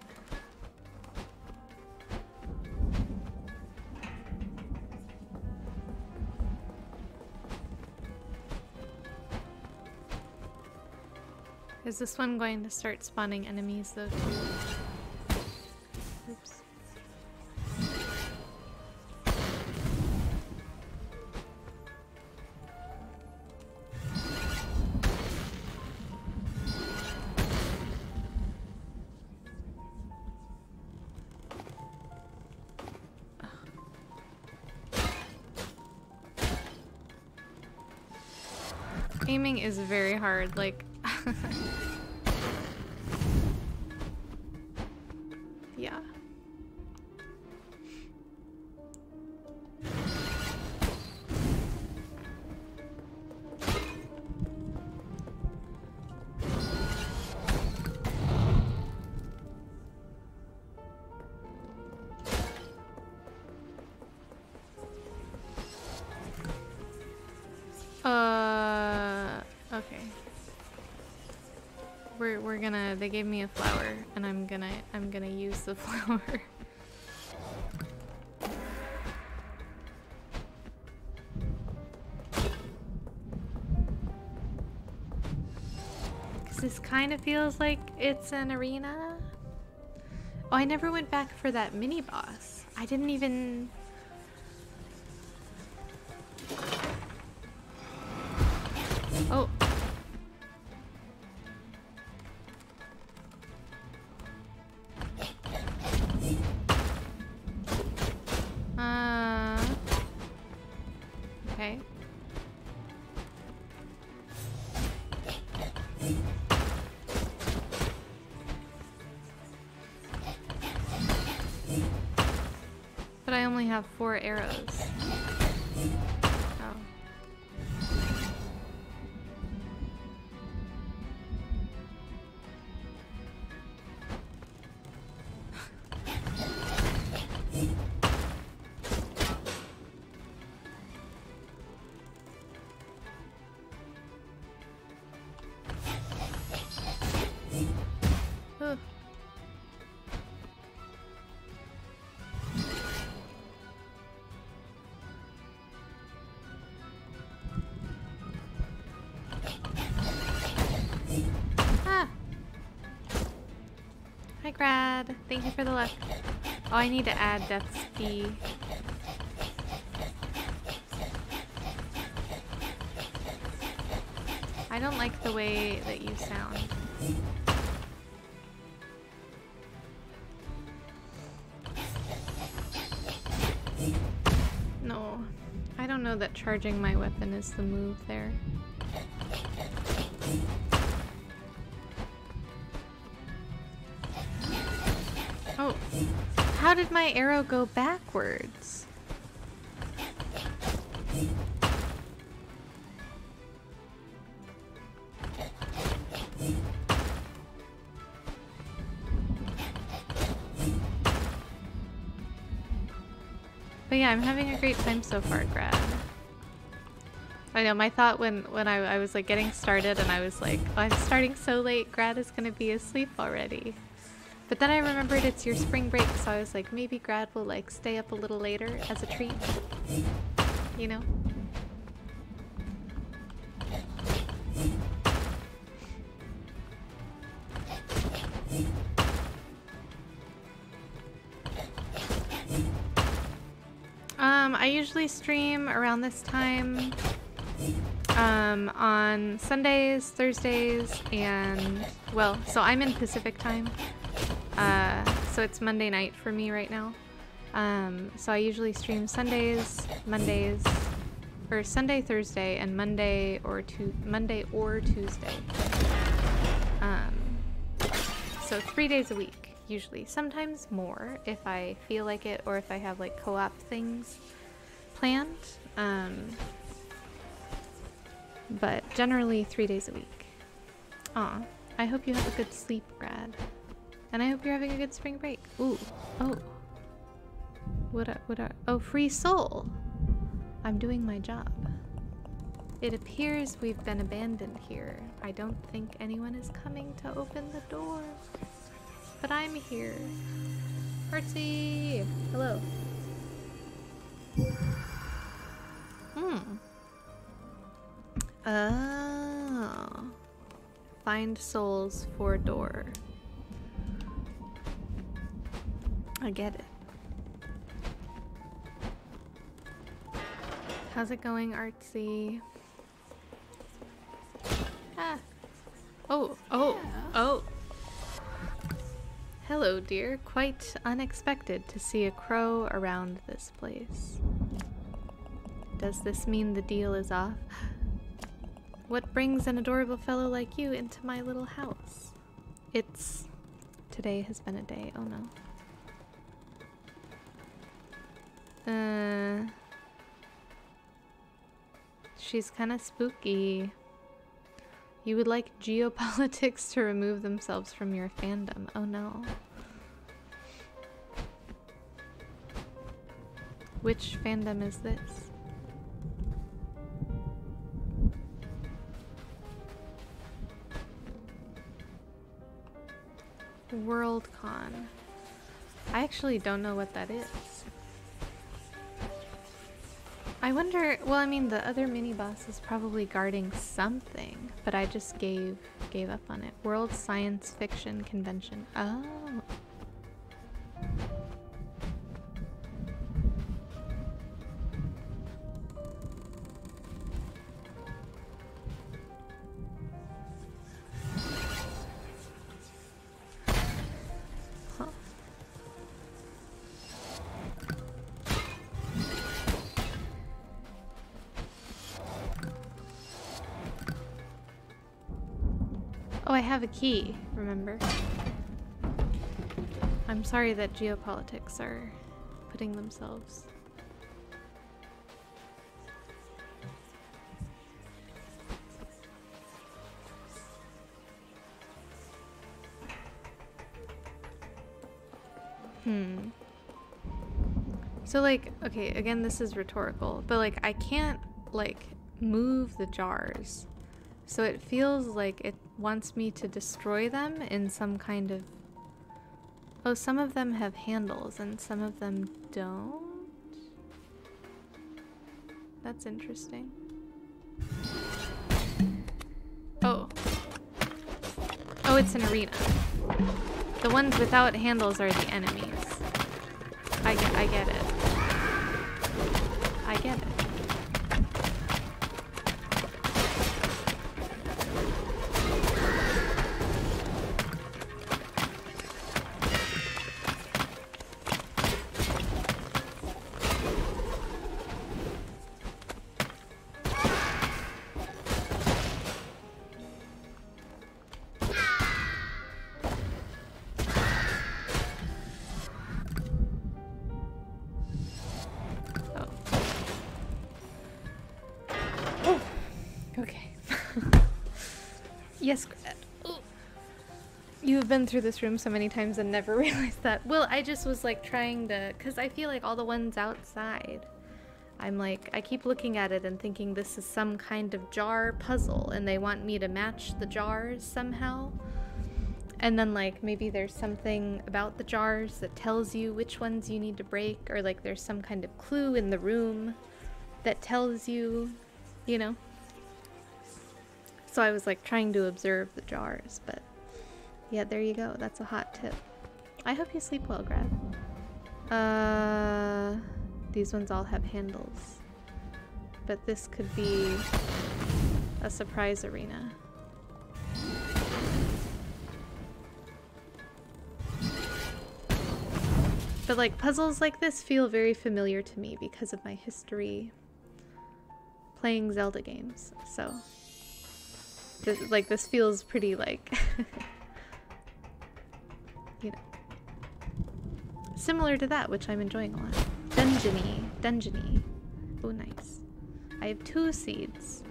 Is this one going to start spawning enemies though too? Very hard, like... gave me a flower, and I'm gonna I'm gonna use the flower. Cause this kind of feels like it's an arena. Oh, I never went back for that mini boss. I didn't even. Hi, Grad. Thank you for the luck. Oh, I need to add Death's I don't like the way that you sound. No, I don't know that charging my weapon is the move there. How did my arrow go backwards? But yeah, I'm having a great time so far, Grad. I know, my thought when, when I, I was like getting started and I was like, oh, I'm starting so late, Grad is gonna be asleep already. But then I remembered it's your spring break, so I was like, maybe Grad will like stay up a little later as a treat. You know? Um, I usually stream around this time um, on Sundays, Thursdays, and well, so I'm in Pacific time. Uh, so it's Monday night for me right now. Um, so I usually stream Sundays, Mondays, or Sunday, Thursday, and Monday or tu- Monday or Tuesday. Um, so three days a week usually. Sometimes more if I feel like it or if I have like co-op things planned. Um, but generally three days a week. Aw, I hope you have a good sleep, Grad. And I hope you're having a good spring break. Ooh, oh. What are, what are, oh, free soul. I'm doing my job. It appears we've been abandoned here. I don't think anyone is coming to open the door. But I'm here. Artsy! Hello. Hmm. Oh. Find souls for door. I get it. How's it going, Artsy? Ah. Oh, oh, oh. Hello, dear. Quite unexpected to see a crow around this place. Does this mean the deal is off? What brings an adorable fellow like you into my little house? It's. Today has been a day. Oh no. Uh. She's kind of spooky. You would like geopolitics to remove themselves from your fandom. Oh no. Which fandom is this? Worldcon. I actually don't know what that is. I wonder, well, I mean, the other mini boss is probably guarding something, but I just gave gave up on it. World Science Fiction Convention. Oh. Have a key, remember? I'm sorry that geopolitics are putting themselves. Hmm. So like, okay, again, this is rhetorical, but like I can't like move the jars. So it feels like it wants me to destroy them in some kind of... Oh, some of them have handles and some of them don't? That's interesting. Oh. Oh, it's an arena. The ones without handles are the enemies. I get, I get it. Been through this room so many times and never realized that. Well, I just was like trying to, because I feel like all the ones outside, I'm like, I keep looking at it and thinking this is some kind of jar puzzle and they want me to match the jars somehow. And then like maybe there's something about the jars that tells you which ones you need to break or like there's some kind of clue in the room that tells you, you know. So I was like trying to observe the jars, but yeah, there you go. That's a hot tip. I hope you sleep well, Grad. Uh, these ones all have handles. But this could be a surprise arena. But like puzzles like this feel very familiar to me because of my history playing Zelda games. So, this, like this feels pretty like you know, similar to that, which I'm enjoying a lot. Dungeony, dungeony. Oh, nice. I have two seeds.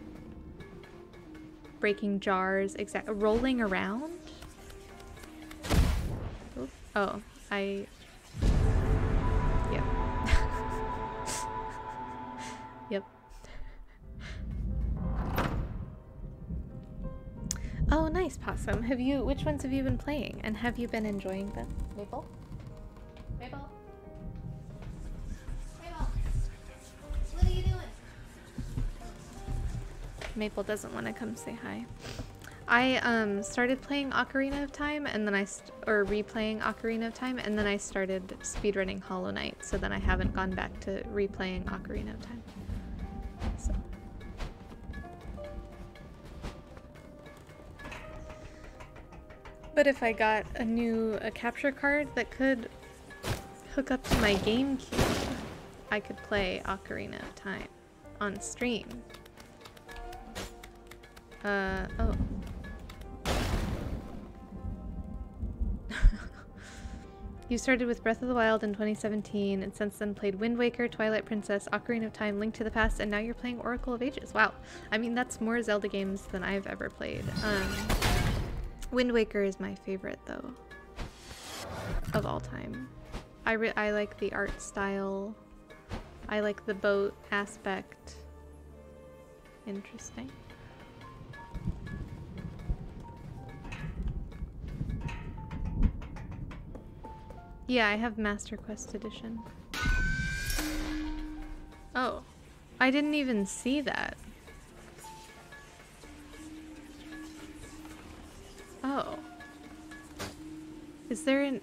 Breaking jars, exact, rolling around. Oh, I. Yep. yep. Oh, nice, Possum. Have you, which ones have you been playing? And have you been enjoying them? Maple? Maple? Maple doesn't want to come say hi. I um, started playing Ocarina of Time and then I, or replaying Ocarina of Time and then I started speedrunning Hollow Knight so then I haven't gone back to replaying Ocarina of Time. So. But if I got a new a capture card that could hook up to my GameCube, I could play Ocarina of Time on stream. Uh, oh. you started with Breath of the Wild in 2017 and since then played Wind Waker, Twilight Princess, Ocarina of Time, Link to the Past, and now you're playing Oracle of Ages. Wow. I mean, that's more Zelda games than I've ever played. Um, Wind Waker is my favorite though of all time. I I like the art style. I like the boat aspect. Interesting. Yeah, I have Master Quest Edition. Oh. I didn't even see that. Oh. Is there an...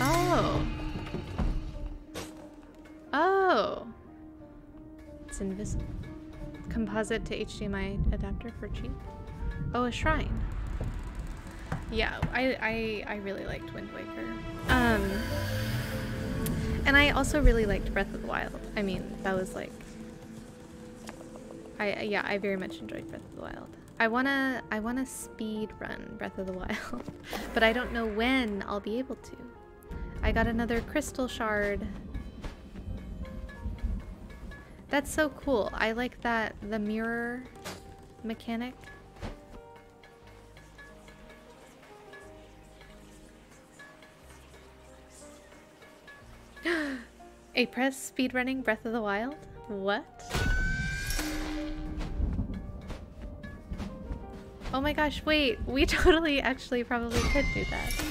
Oh. Oh. It's invisible. Composite to HDMI adapter for cheap. Oh, a shrine. Yeah, I, I, I really liked Wind Waker. Um, and I also really liked Breath of the Wild. I mean, that was like... I, yeah, I very much enjoyed Breath of the Wild. I wanna, I wanna speed run Breath of the Wild, but I don't know when I'll be able to. I got another crystal shard. That's so cool. I like that, the mirror mechanic. A press speedrunning Breath of the Wild? What? Oh my gosh, wait. We totally actually probably could do that.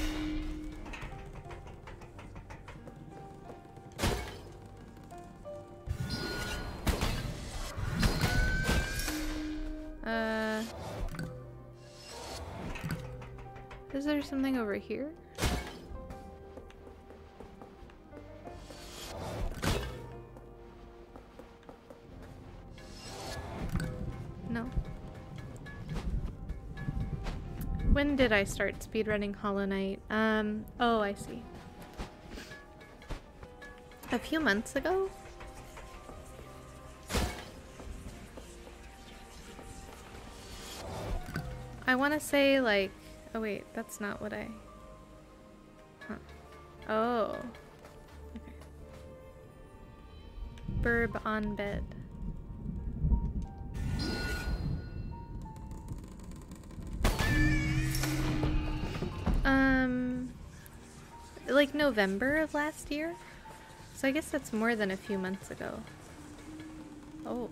Uh... Is there something over here? Did I start speedrunning Hollow Knight? Um, oh, I see. A few months ago? I want to say like, oh wait, that's not what I, huh. Oh. Okay. Burb on bed. Like November of last year? So I guess that's more than a few months ago. Oh.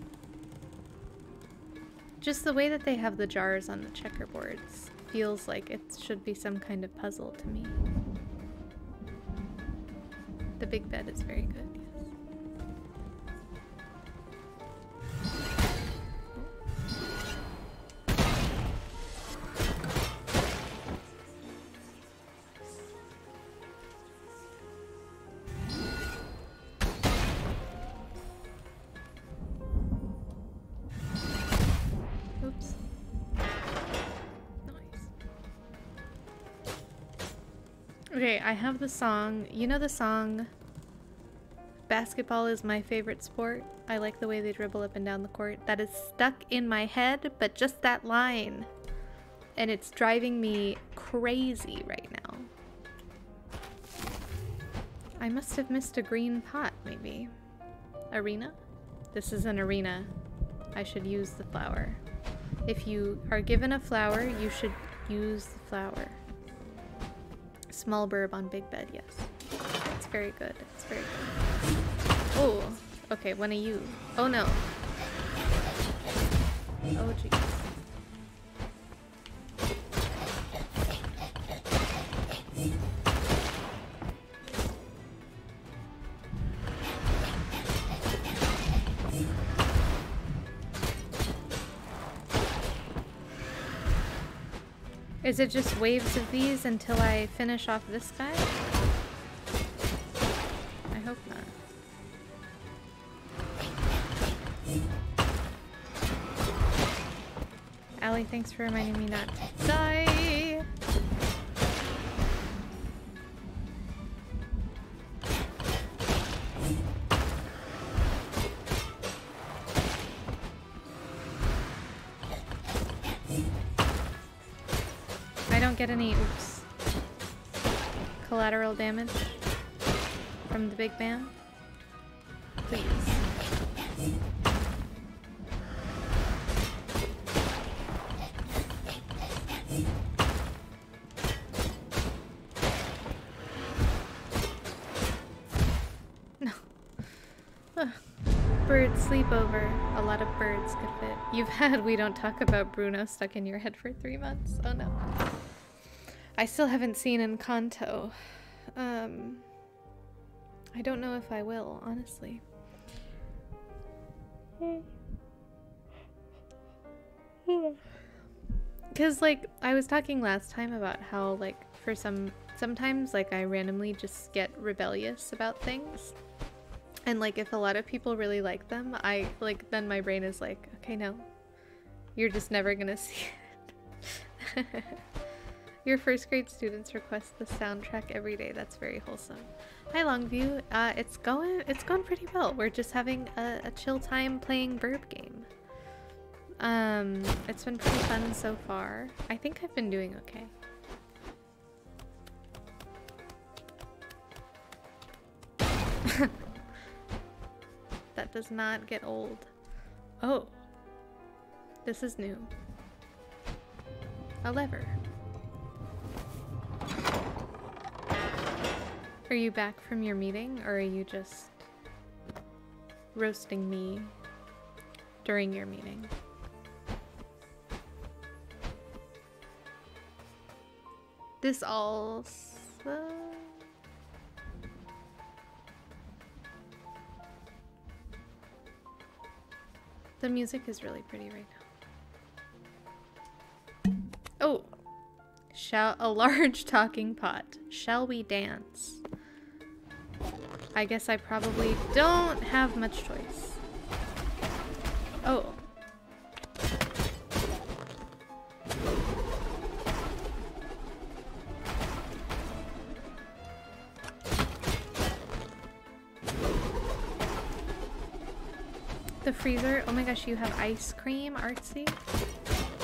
Just the way that they have the jars on the checkerboards feels like it should be some kind of puzzle to me. The big bed is very good. The song. You know the song Basketball is my favorite sport. I like the way they dribble up and down the court. That is stuck in my head, but just that line. And it's driving me crazy right now. I must have missed a green pot, maybe. Arena? This is an arena. I should use the flower. If you are given a flower, you should use the flower. Small burb on big bed, yes. It's very good. It's very good. Oh, okay, one of you. Oh no. Oh jeez. Is it just waves of these until I finish off this guy? I hope not. Allie, thanks for reminding me not to die. Get any oops collateral damage from the big man. Please. No. Bird sleepover. A lot of birds could fit. You've had We Don't Talk About Bruno stuck in your head for three months. Oh no. I still haven't seen Encanto. Um, I don't know if I will, honestly. Cause like I was talking last time about how like for some sometimes like I randomly just get rebellious about things. And like if a lot of people really like them, I like then my brain is like, okay, no. You're just never gonna see it. Your first grade students request the soundtrack every day. That's very wholesome. Hi Longview. Uh, it's going it's going pretty well. We're just having a, a chill time playing Verb game. Um, it's been pretty fun so far. I think I've been doing okay. that does not get old. Oh. This is new. A lever. Are you back from your meeting or are you just roasting me during your meeting? This all... The music is really pretty right now. Oh! Shall a large talking pot. Shall we dance? I guess I probably don't have much choice. Oh. The freezer. Oh my gosh, you have ice cream, Artsy.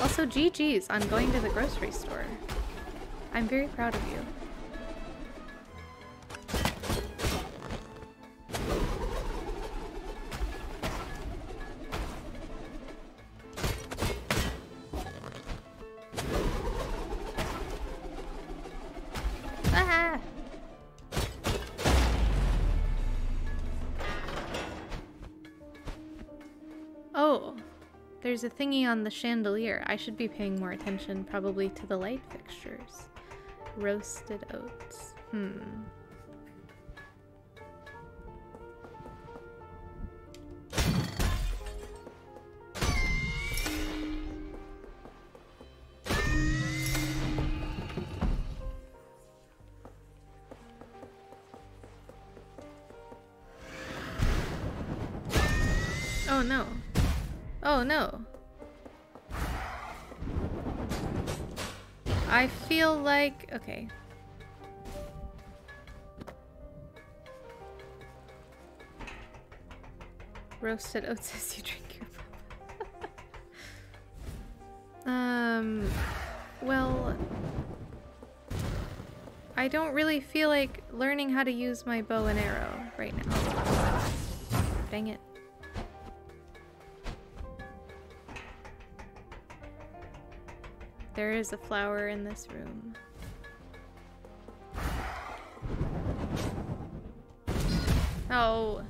Also, GG's on going to the grocery store. I'm very proud of you. There's a thingy on the chandelier. I should be paying more attention probably to the light fixtures. Roasted oats. Hmm. Oh no. Oh no. Feel like... Okay. Roasted oats as you drink your Um... Well... I don't really feel like learning how to use my bow and arrow right now. Dang it. There is a flower in this room. Oh.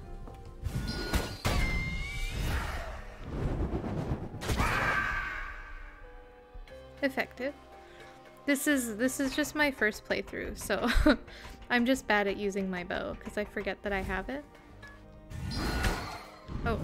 Effective. This is this is just my first playthrough, so I'm just bad at using my bow because I forget that I have it. Oh.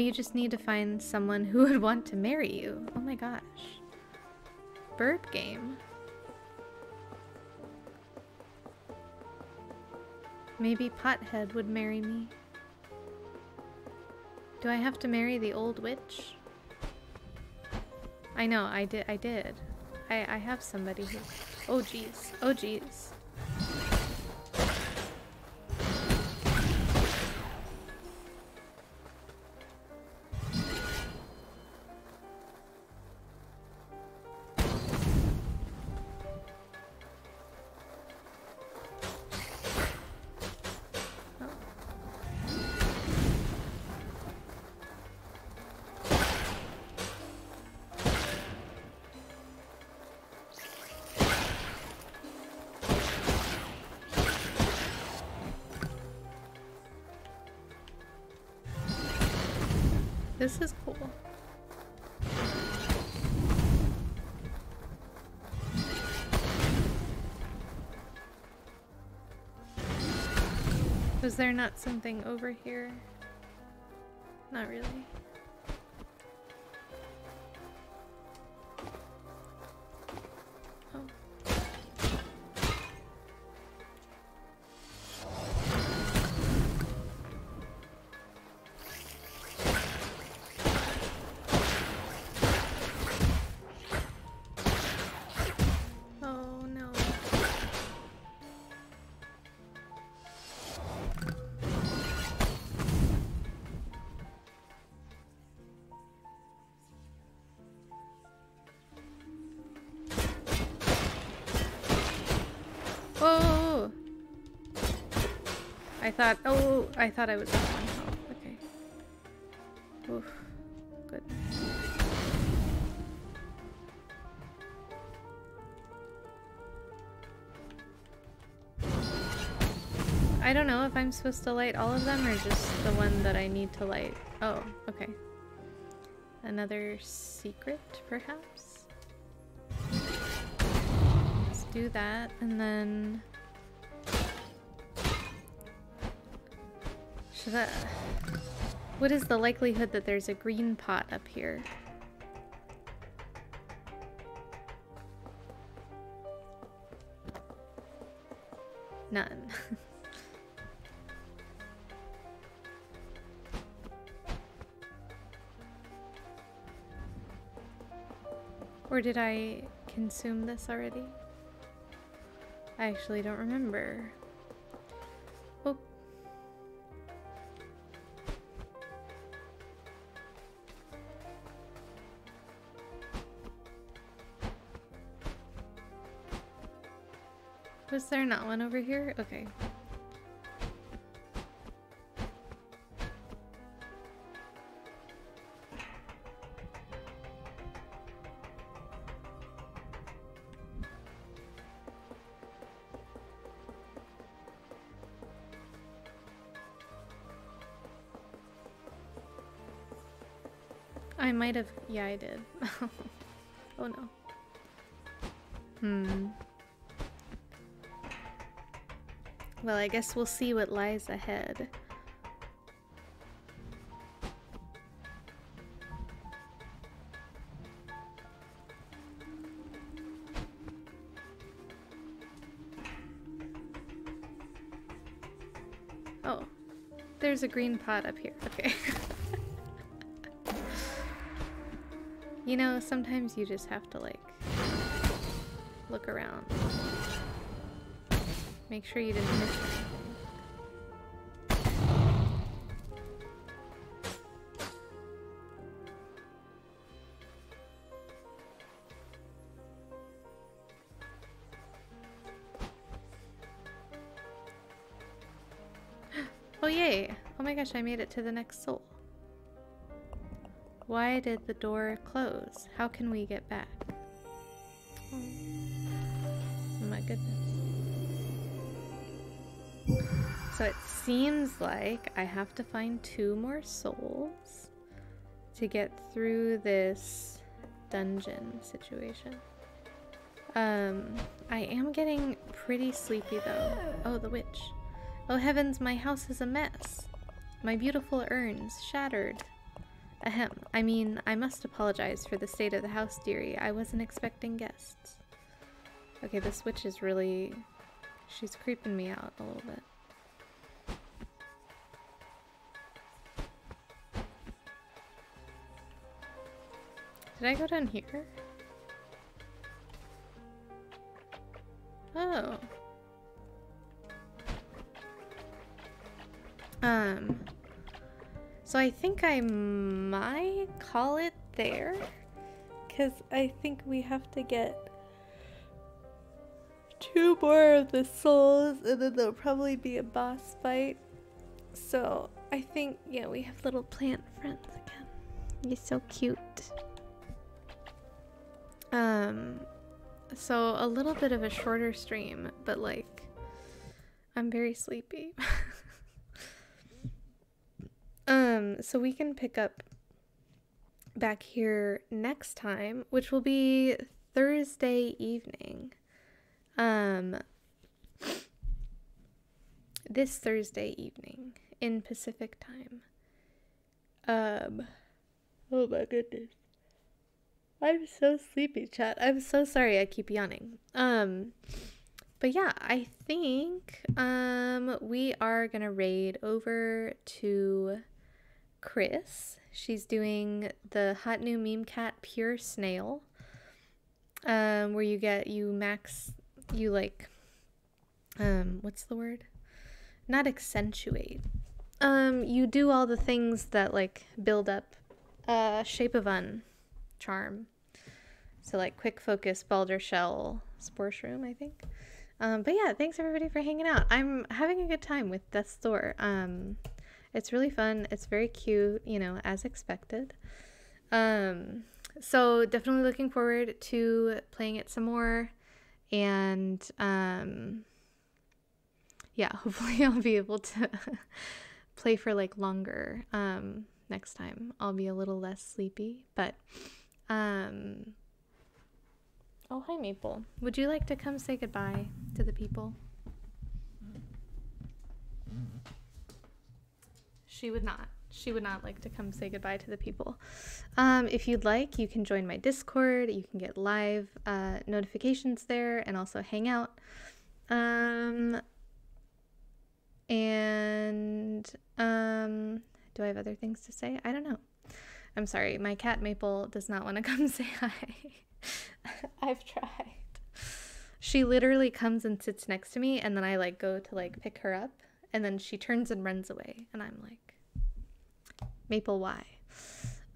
You just need to find someone who would want to marry you. Oh my gosh. Bird game. Maybe Pothead would marry me. Do I have to marry the old witch? I know, I did I did. I, I have somebody who Oh jeez. Oh jeez. Was there not something over here? Not really. Thought, oh, I thought I was at one health. Okay. Oof. Good. I don't know if I'm supposed to light all of them or just the one that I need to light. Oh, okay. Another secret, perhaps? Let's do that, and then... What is the likelihood that there's a green pot up here? None. or did I consume this already? I actually don't remember. Was there not one over here? Okay. I might have. Yeah, I did. oh no. Hmm. Well, I guess we'll see what lies ahead. Oh, there's a green pot up here. Okay. you know, sometimes you just have to like look around. Make sure you didn't miss. Oh yay! Oh my gosh, I made it to the next soul. Why did the door close? How can we get back? Oh my goodness. So it seems like I have to find two more souls to get through this dungeon situation. Um, I am getting pretty sleepy though. Oh, the witch. Oh heavens, my house is a mess. My beautiful urns shattered. Ahem. I mean, I must apologize for the state of the house, dearie. I wasn't expecting guests. Okay, this witch is really... She's creeping me out a little bit. Did I go down here? Oh. Um. So I think I might call it there. Because I think we have to get two more of the souls and then there'll probably be a boss fight. So I think, yeah, we have little plant friends again. You're so cute. Um, so a little bit of a shorter stream, but like, I'm very sleepy. um, so we can pick up back here next time, which will be Thursday evening. Um, this Thursday evening in Pacific time. Um, oh my goodness. I'm so sleepy, chat. I'm so sorry I keep yawning. Um, but yeah, I think um we are gonna raid over to Chris. She's doing the hot new meme cat pure snail. Um, where you get you max you like um what's the word? Not accentuate. Um, you do all the things that like build up uh shape of Unn charm. So like quick focus, Baldur Shell, spore shroom, I think. Um, but yeah, thanks everybody for hanging out. I'm having a good time with Death's Door. Um, it's really fun. It's very cute, you know, as expected. Um, so definitely looking forward to playing it some more, and um, yeah, hopefully I'll be able to play for like longer um, next time. I'll be a little less sleepy, but um, Oh, hi, Maple. Would you like to come say goodbye to the people? She would not. She would not like to come say goodbye to the people. Um, if you'd like, you can join my Discord. You can get live uh, notifications there and also hang out. Um, and um, do I have other things to say? I don't know. I'm sorry. My cat Maple does not want to come say hi. I've tried. She literally comes and sits next to me and then I like go to like pick her up and then she turns and runs away and I'm like Maple why?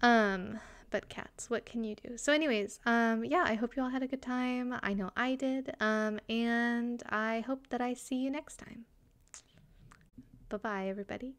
Um but cats, what can you do? So anyways, um yeah, I hope you all had a good time. I know I did. Um and I hope that I see you next time. Bye-bye everybody.